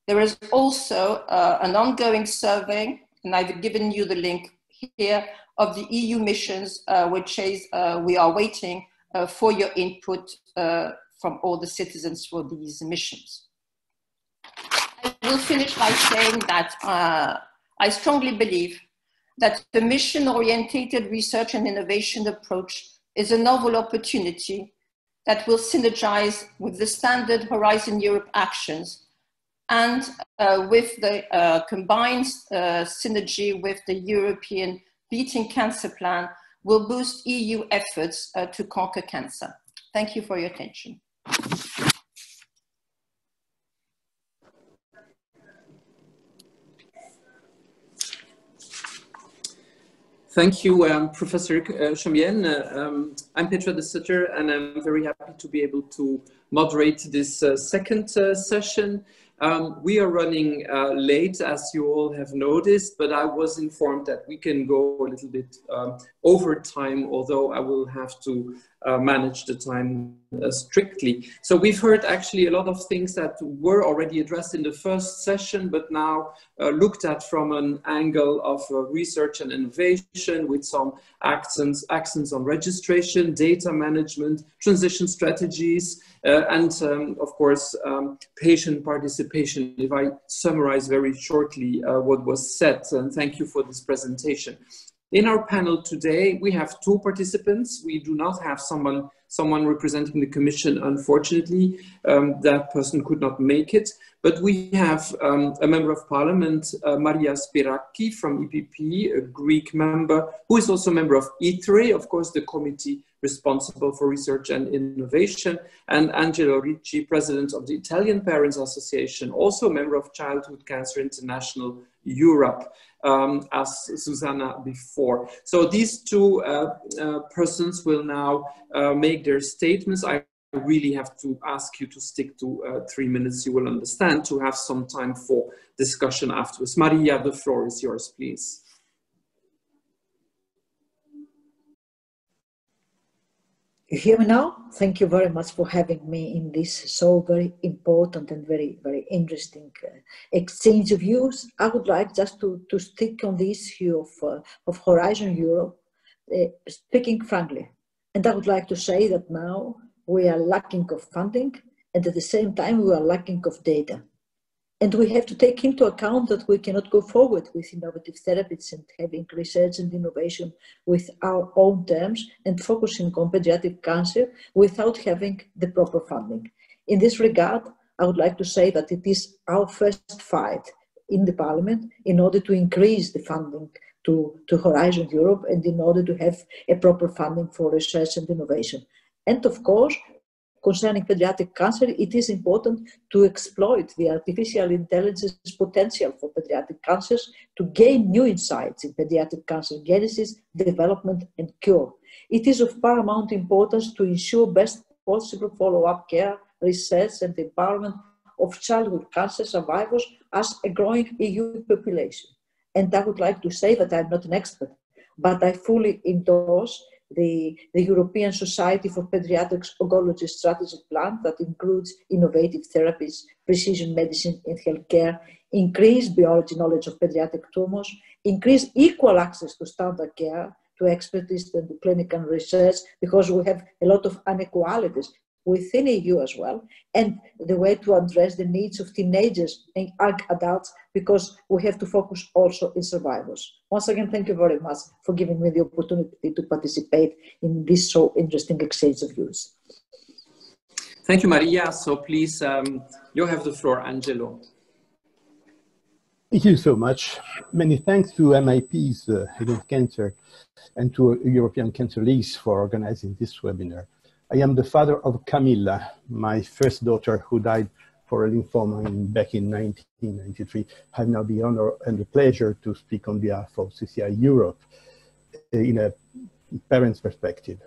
There is also uh, an ongoing survey, and I've given you the link here, of the EU missions, uh, which is uh, we are waiting uh, for your input from all the citizens for these missions. I will finish by saying that I strongly believe that the mission-orientated research and innovation approach is a novel opportunity that will synergize with the standard Horizon Europe actions and uh, with the uh, combined uh, synergy with the European Beating Cancer Plan will boost EU efforts uh, to conquer cancer. Thank you for your attention. Thank you, um, Professor uh, Chomienne. Uh, um, I'm Petra de Sutter, and I'm very happy to be able to moderate this uh, second session. Um, we are running uh, late, as you all have noticed, but I was informed that we can go a little bit um, over time, although I will have to uh, manage the time uh, strictly. So we've heard actually a lot of things that were already addressed in the first session, but now uh, looked at from an angle of uh, research and innovation with some accents, accents on registration, data management, transition strategies, uh, and um, of course, um, patient participation. If I summarize very shortly uh, what was said, and thank you for this presentation. In our panel today, we have two participants. We do not have someone, someone representing the Commission, unfortunately. Um, that person could not make it. But we have um, a member of parliament, uh, Maria Spyraki from EPP, a Greek member, who is also a member of ITRE, of course, the committee responsible for research and innovation, and Angelo Ricci, president of the Italian Parents Association, also a member of Childhood Cancer International Europe um, as Zuzana before. So these two uh, uh, persons will now uh, make their statements. I really have to ask you to stick to uh, three minutes, you will understand, to have some time for discussion afterwards. Maria, the floor is yours, please. You hear me now? Thank you very much for having me in this so very important and very, very interesting uh, exchange of views. I would like just to, to stick on the issue of, uh, of Horizon Europe, uh, speaking frankly. And I would like to say that now we are lacking of funding and at the same time we are lacking of data. And we have to take into account that we cannot go forward with innovative therapies and having research and innovation with our own terms and focusing on pediatric cancer without having the proper funding. In this regard, I would like to say that it is our first fight in the parliament in order to increase the funding to, to Horizon Europe and in order to have a proper funding for research and innovation. And of course, concerning pediatric cancer, it is important to exploit the artificial intelligence potential for pediatric cancers to gain new insights in pediatric cancer genesis, development, and cure. It is of paramount importance to ensure best possible follow-up care, research, and empowerment of childhood cancer survivors as a growing EU population. And I would like to say that I'm not an expert, but I fully endorse the, the European Society for Pediatrics Oncology Strategic Plan that includes innovative therapies, precision medicine in healthcare, increased biology knowledge of pediatric tumors, increased equal access to standard care, to expertise and to clinical research, because we have a lot of inequalities within EU as well, and the way to address the needs of teenagers and young adults because we have to focus also in survivors. Once again, thank you very much for giving me the opportunity to participate in this so interesting exchange of views. Thank you, Maria. So please, um, you have the floor, Angelo. Thank you so much. Many thanks to MEPs uh, Against Cancer and to European Cancer Leagues for organizing this webinar. I am the father of Camilla, my first daughter who died for a lymphoma back in 1993. I have now the honor and the pleasure to speak on behalf of CCI Europe uh, in a parent's perspective.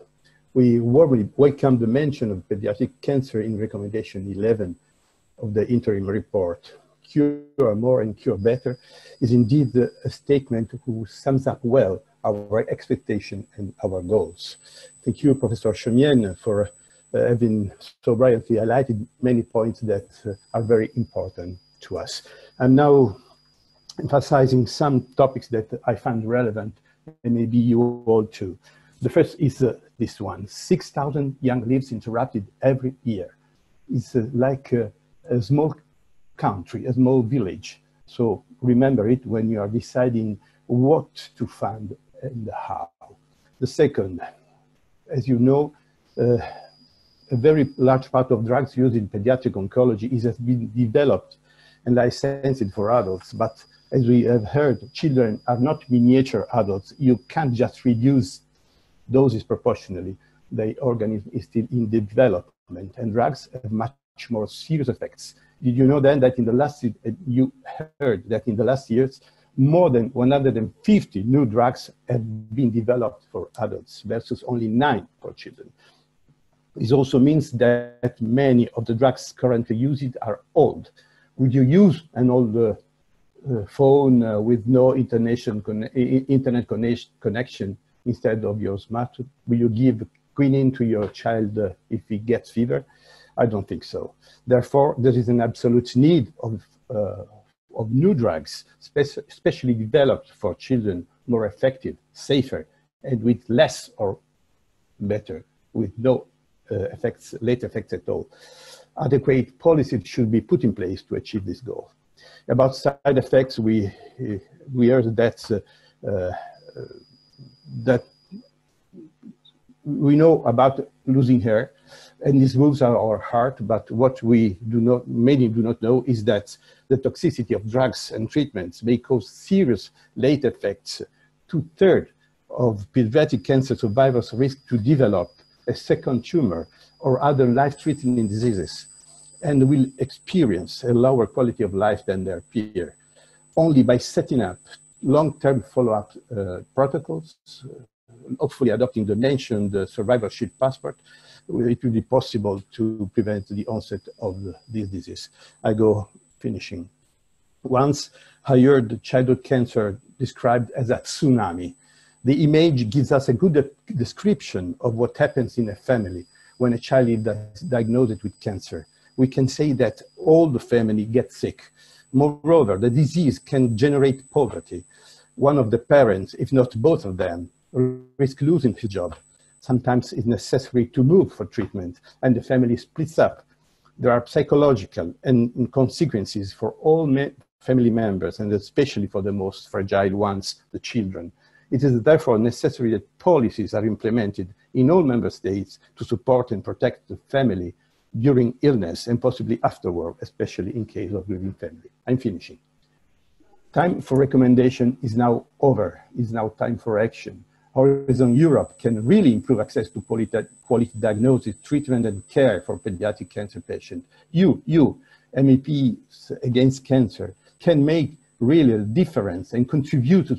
We warmly welcome the mention of pediatric cancer in recommendation 11 of the interim report. Cure more and cure better is indeed a statement who sums up well our expectation and our goals. Thank you, Professor Chomienne, for uh, having so brilliantly highlighted many points that uh, are very important to us. I'm now emphasizing some topics that I find relevant and maybe you all too. The first is uh, this one, 6,000 young lives interrupted every year. It's uh, like a, a small country, a small village. So remember it when you are deciding what to fund and how. The second, as you know, uh, a very large part of drugs used in pediatric oncology is has been developed and licensed for adults. But as we have heard, children are not miniature adults. You can't just reduce doses proportionally. The organism is still in development and drugs have much more serious effects. Did you know then that in the last, you heard that in the last years, more than 150 new drugs have been developed for adults versus only nine for children. This also means that many of the drugs currently used are old. Would you use an old uh, uh, phone uh, with no internet, connection instead of your smartphone? Will you give quinine to your child uh, if he gets fever? I don't think so. Therefore, there is an absolute need of uh, of new drugs, especially developed for children, more effective, safer, and with less or better, with no uh, effects, late effects at all. Adequate policies should be put in place to achieve this goal. About side effects, we, uh, we heard that, uh, uh, that we know about losing hair, and these moves are our heart, but what we do not, many do not know is that the toxicity of drugs and treatments may cause serious late effects. Two-thirds of pediatric cancer survivors risk to develop a second tumor or other life-threatening diseases and will experience a lower quality of life than their peer. Only by setting up long-term follow-up uh, protocols, hopefully adopting the mentioned uh, survivorship passport, it will be possible to prevent the onset of this disease. I go finishing. Once I heard childhood cancer described as a tsunami. The image gives us a good description of what happens in a family when a child is diagnosed with cancer. We can say that all the family gets sick. Moreover, the disease can generate poverty. One of the parents, if not both of them, risk losing his job. Sometimes it's necessary to move for treatment and the family splits up. There are psychological and consequences for all me family members and especially for the most fragile ones, the children. It is therefore necessary that policies are implemented in all member states to support and protect the family during illness and possibly afterward, especially in case of grieving family. I'm finishing. Time for recommendation is now over, It's now time for action. Horizon Europe can really improve access to quality diagnosis, treatment and care for pediatric cancer patients. You, you, MEPs against cancer, can make really a difference and contribute to,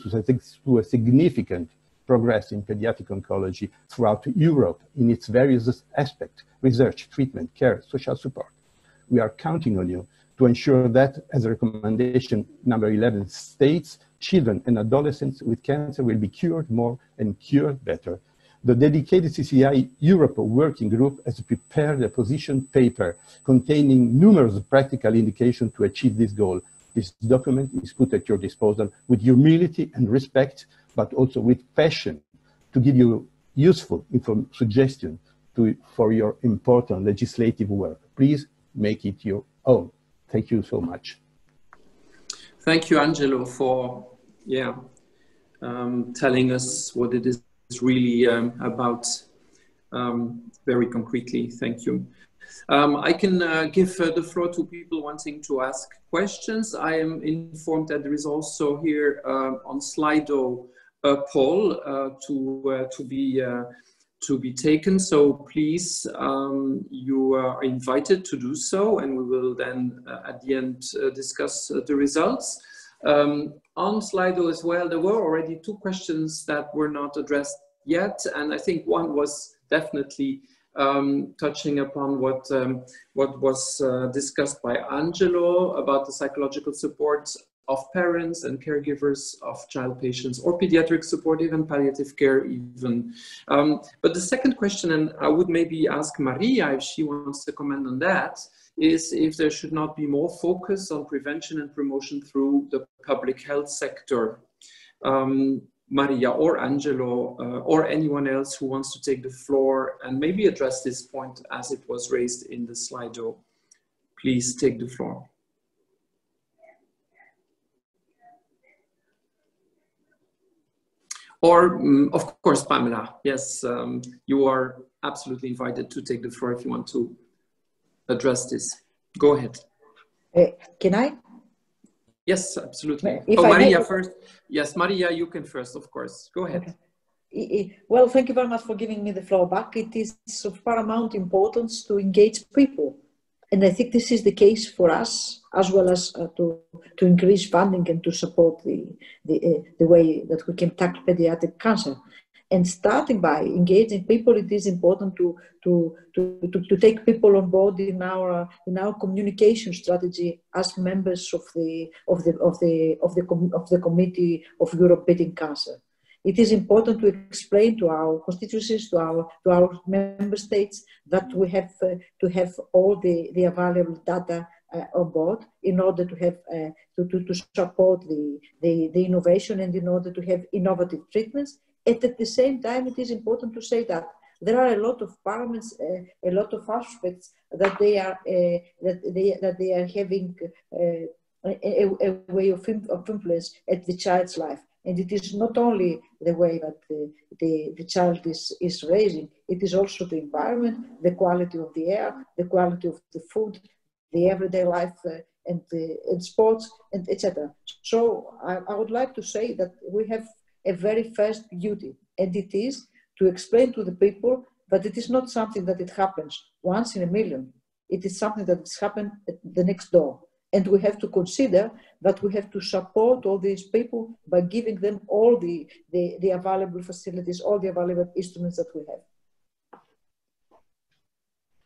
to a significant progress in pediatric oncology throughout Europe in its various aspects, research, treatment, care, social support. We are counting on you to ensure that, as a recommendation number 11 states, children and adolescents with cancer will be cured more and cured better. The dedicated CCI Europe working group has prepared a position paper containing numerous practical indications to achieve this goal this document is put at your disposal with humility and respect, but also with passion to give you useful suggestions for your important legislative work. Please make it your own. Thank you so much. Thank you, Angelo, for yeah, um, telling us what it is really um, about um, very concretely. Thank you. Um, I can uh, give uh, the floor to people wanting to ask questions. I am informed that there is also here uh, on Slido a poll uh, to uh, to be uh, to be taken. So please, um, you are invited to do so, and we will then at the end discuss the results. Um, on Slido as well, there were already two questions that were not addressed yet, and I think one was definitely um, touching upon what, um, what was uh, discussed by Angelo about the psychological support of parents and caregivers of child patients or pediatric supportive and palliative care even. Um, but the second question, and I would maybe ask Maria if she wants to comment on that, is if there should not be more focus on prevention and promotion through the public health sector. Um, Maria or Angelo uh, or anyone else who wants to take the floor and maybe address this point as it was raised in the Slido, please take the floor. Or, um, of course, Pamela, yes, um, you are absolutely invited to take the floor if you want to address this. Go ahead. Uh, can I? Yes, absolutely. If oh, I Maria may... first. Yes, Maria, you can first, of course. Go ahead. Okay. Well, thank you very much for giving me the floor back. It is of paramount importance to engage people. And I think this is the case for us, as well as uh, to, to increase funding and to support the, the, uh, the way that we can tackle pediatric cancer and starting by engaging people, it is important to, to, to, to, to, take people on board in our, in our communication strategy as members of the, of the, of the, of the, of the Committee of Europe Beating Cancer. It is important to explain to our constituencies, to our, to our member states, that we have uh, to have all the, the available data uh, on board in order to have uh, to, to, to support the, the, the innovation and in order to have innovative treatments and at the same time, it is important to say that there are a lot of parliaments, uh, a lot of aspects that they are uh, that they that they are having uh, a, a, way of, of, influence at the child's life. And it is not only the way that the, the, the, child is, is raising, it is also the environment, the quality of the air, the quality of the food, the everyday life uh, and, the, and sports, and etc. So I, I would like to say that we have a very first duty, and it is to explain to the people that it is not something that it happens once in a million. It is something that has happened at the next door. And we have to consider that we have to support all these people by giving them all the, the, the available facilities, all the available instruments that we have.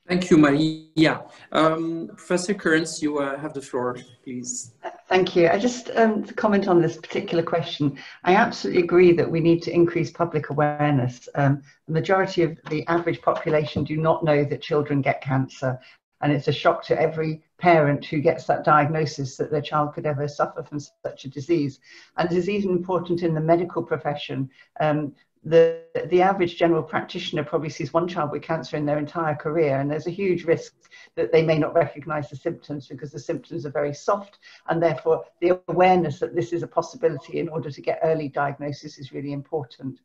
Thank you, Maria. Um, Professor Kearns, you uh, have the floor, please. Thank you. I just um, to comment on this particular question. I absolutely agree that we need to increase public awareness. Um, the majority of the average population do not know that children get cancer, and it's a shock to every parent who gets that diagnosis that their child could ever suffer from such a disease. And it is even important in the medical profession. Um, the, the average general practitioner probably sees one child with cancer in their entire career, and there's a huge risk that they may not recognize the symptoms because the symptoms are very soft, and therefore the awareness that this is a possibility in order to get early diagnosis is really important.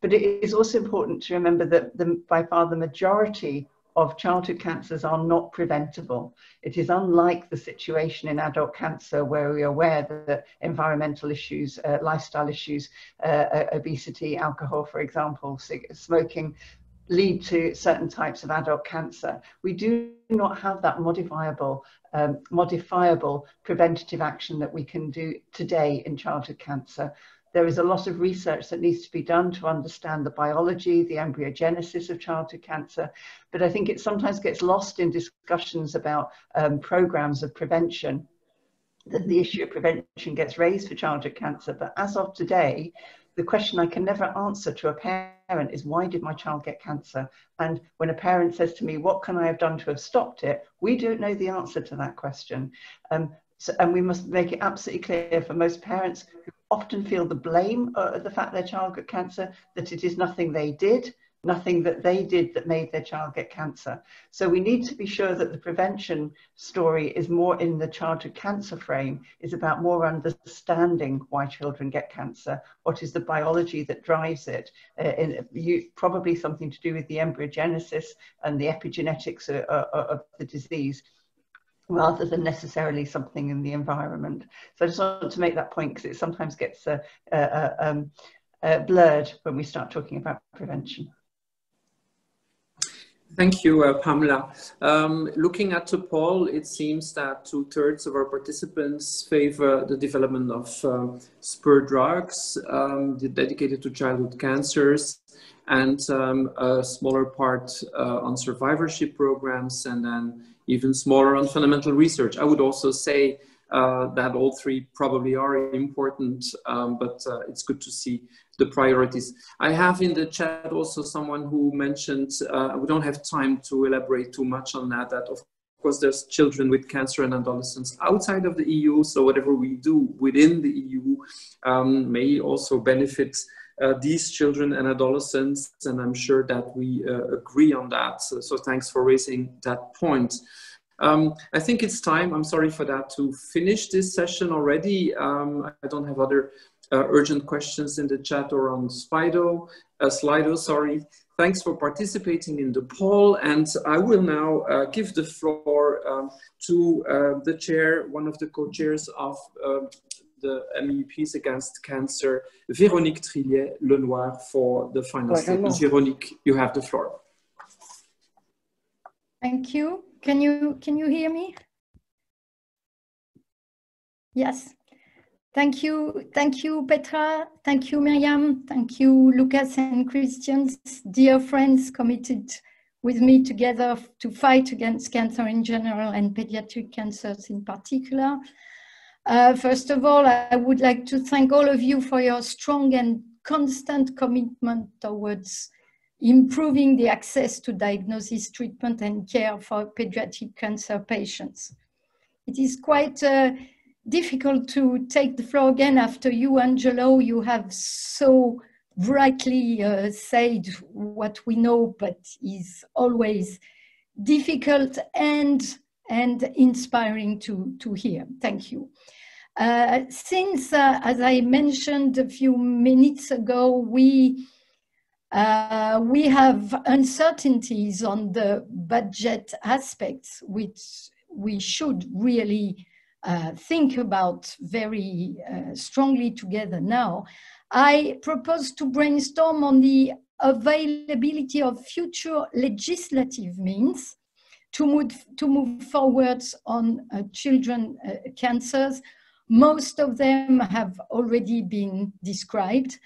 But it is also important to remember that the, by far the majority of childhood cancers are not preventable. It is unlike the situation in adult cancer where we are aware that environmental issues, uh, lifestyle issues, uh, uh obesity, alcohol, for example, smoking, lead to certain types of adult cancer. We do not have that modifiable, um, modifiable preventative action that we can do today in childhood cancer. There is a lot of research that needs to be done to understand the biology, the embryogenesis of childhood cancer, but I think it sometimes gets lost in discussions about um, programs of prevention that the issue of prevention gets raised for childhood cancer. But as of today, the question I can never answer to a parent is why did my child get cancer? And when a parent says to me, what can I have done to have stopped it? We don't know the answer to that question. Um, so, and we must make it absolutely clear for most parents who often feel the blame uh, of the fact their child got cancer, that it is nothing they did, nothing that they did that made their child get cancer. So we need to be sure that the prevention story is more in the childhood cancer frame, is about more understanding why children get cancer, what is the biology that drives it, uh, in, you, probably something to do with the embryogenesis and the epigenetics of, of the disease rather than necessarily something in the environment. So I just want to make that point because it sometimes gets uh, uh, um, uh, blurred when we start talking about prevention. Thank you, uh, Pamela. Um, looking at the poll, it seems that two-thirds of our participants favor the development of uh, spur drugs um, dedicated to childhood cancers and um, a smaller part uh, on survivorship programs and then even smaller on fundamental research. I would also say uh, that all three probably are important, um, but uh, it's good to see the priorities. I have in the chat also someone who mentioned, uh, we don't have time to elaborate too much on that, that of course there's children with cancer and adolescents outside of the EU, so whatever we do within the EU um, may also benefit these children and adolescents, and I'm sure that we uh, agree on that. So, so, thanks for raising that point. Um, I think it's time, I'm sorry for that, to finish this session already. Um, I don't have other uh, urgent questions in the chat or on Slido, uh, Slido, sorry. Thanks for participating in the poll. And I will now uh, give the floor um, to uh, the chair, one of the co-chairs of the MEPs Against Cancer, Véronique Trillet-Lenoir, for the final statement. Véronique, you have the floor. Thank you. Can you, can you hear me? Yes. Thank you. Thank you, Petra. Thank you, Miriam. Thank you, Loucas and Christians, dear friends committed with me together to fight against cancer in general and pediatric cancers in particular. Uh, first of all, I would like to thank all of you for your strong and constant commitment towards improving the access to diagnosis, treatment, and care for pediatric cancer patients. It is quite uh, difficult to take the floor again after you, Angelo. You have so brightly uh, said what we know, but is always difficult and and inspiring to, to hear. Thank you. Uh, since, uh, as I mentioned a few minutes ago, we uh, we have uncertainties on the budget aspects, which we should really uh, think about very uh, strongly together now. I propose to brainstorm on the availability of future legislative means to move, to move forwards on children cancers. Most of them have already been described.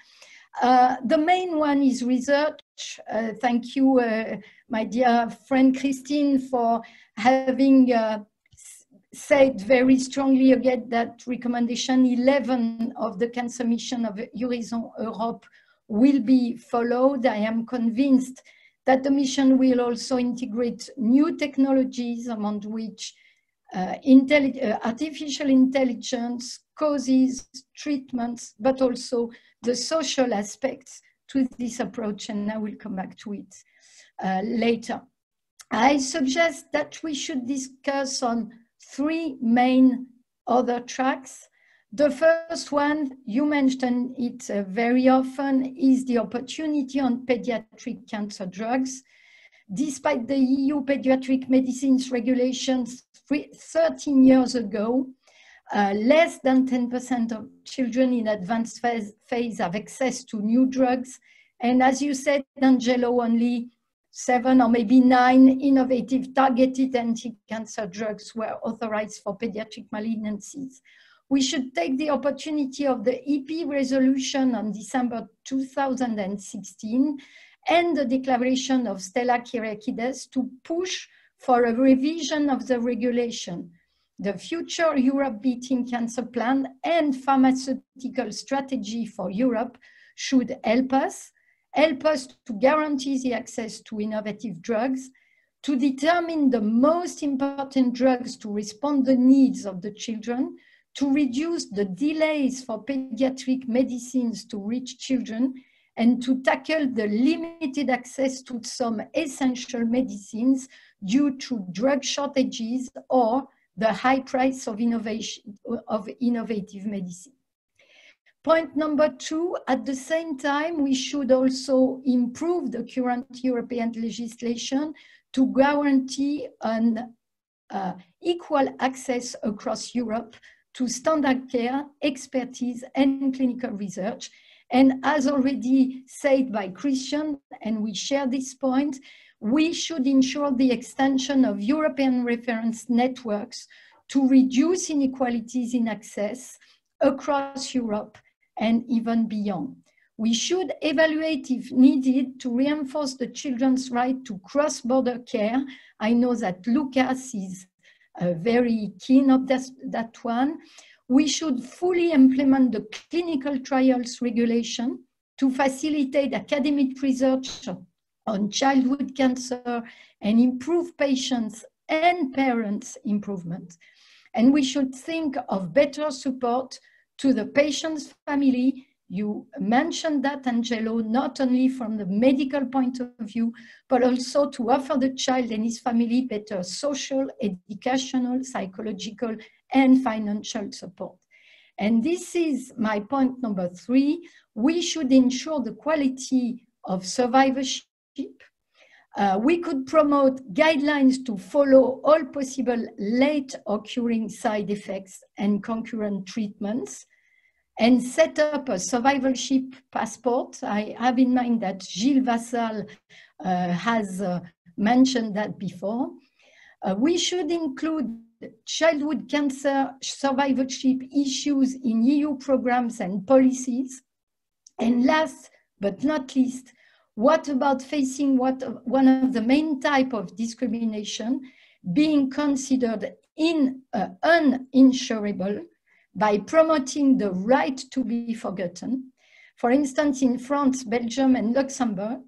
Uh, the main one is research. Uh, thank you, uh, my dear friend Christine, for having uh, said very strongly again that recommendation 11 of the cancer mission of Horizon Europe will be followed. I am convinced that the mission will also integrate new technologies among which uh, intelli uh, artificial intelligence, causes, treatments, but also the social aspects to this approach, and I will come back to it uh, later. I suggest that we should discuss on three main other tracks. The first one, you mentioned it uh, very often, is the opportunity on pediatric cancer drugs. Despite the EU pediatric medicines regulations 13 years ago, uh, less than 10% of children in advanced phase, phase have access to new drugs. And as you said, Angelo, only seven or maybe nine innovative targeted anti-cancer drugs were authorized for pediatric malignancies. We should take the opportunity of the EP resolution on December 2016 and the declaration of Stella Kyriakides to push for a revision of the regulation. The future Europe Beating Cancer Plan and pharmaceutical strategy for Europe should help us help us to guarantee the access to innovative drugs, to determine the most important drugs to respond the needs of the children, to reduce the delays for pediatric medicines to reach children, and to tackle the limited access to some essential medicines due to drug shortages or the high price of innovation of innovative medicine. Point number two, at the same time, we should also improve the current European legislation to guarantee an uh, equal access across Europe to standard care, expertise, and clinical research. And as already said by Cristian, and we share this point, we should ensure the extension of European reference networks to reduce inequalities in access across Europe and even beyond. We should evaluate if needed to reinforce the children's right to cross-border care. I know that Loucas is uh, very keen on that one. We should fully implement the clinical trials regulation to facilitate academic research on childhood cancer and improve patients and parents' improvement. And we should think of better support to the patient's family. You mentioned that, Angelo, not only from the medical point of view, but also to offer the child and his family better social, educational, psychological, and financial support. And this is my point number three. We should ensure the quality of survivorship. Uh, we could promote guidelines to follow all possible late occurring side effects and concurrent treatments and set up a survivorship passport. I have in mind that Gilles Vassal uh, has uh, mentioned that before. Uh, we should include childhood cancer survivorship issues in EU programs and policies. And last but not least, what about facing what one of the main type of discrimination being considered in uh, uninsurable by promoting the right to be forgotten. For instance, in France, Belgium, and Luxembourg,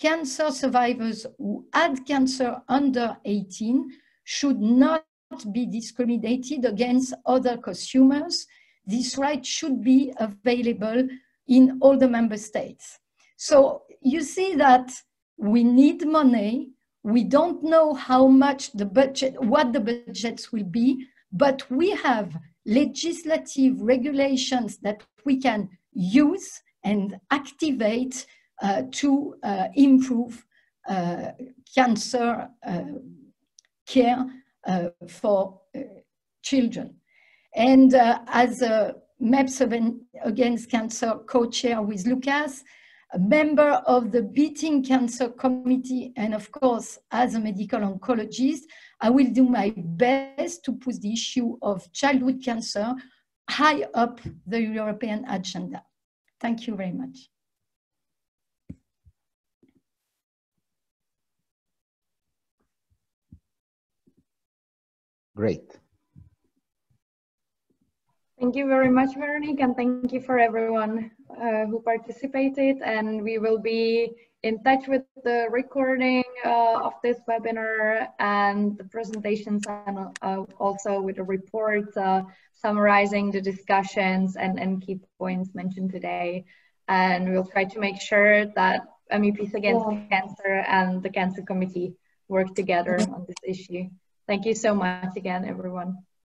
cancer survivors who had cancer under 18 should not be discriminated against other consumers. This right should be available in all the member states. So you see that we need money. We don't know how much the budget, what the budgets will be, but we have legislative regulations that we can use and activate uh, to uh, improve uh, cancer uh, care uh, for uh, children. And as a MEPS Against Cancer co-chair with Loucas, a member of the Beating Cancer Committee, and of course, as a medical oncologist, I will do my best to put the issue of childhood cancer high up the European agenda. Thank you very much. Great. Thank you very much, Veronique, and thank you for everyone uh, who participated. And we will be in touch with the recording uh, of this webinar and the presentations and uh, also with a report uh, summarizing the discussions and, and key points mentioned today. And we'll try to make sure that MEPs Against yeah. Cancer and the Cancer Committee work together on this issue. Thank you so much again, everyone.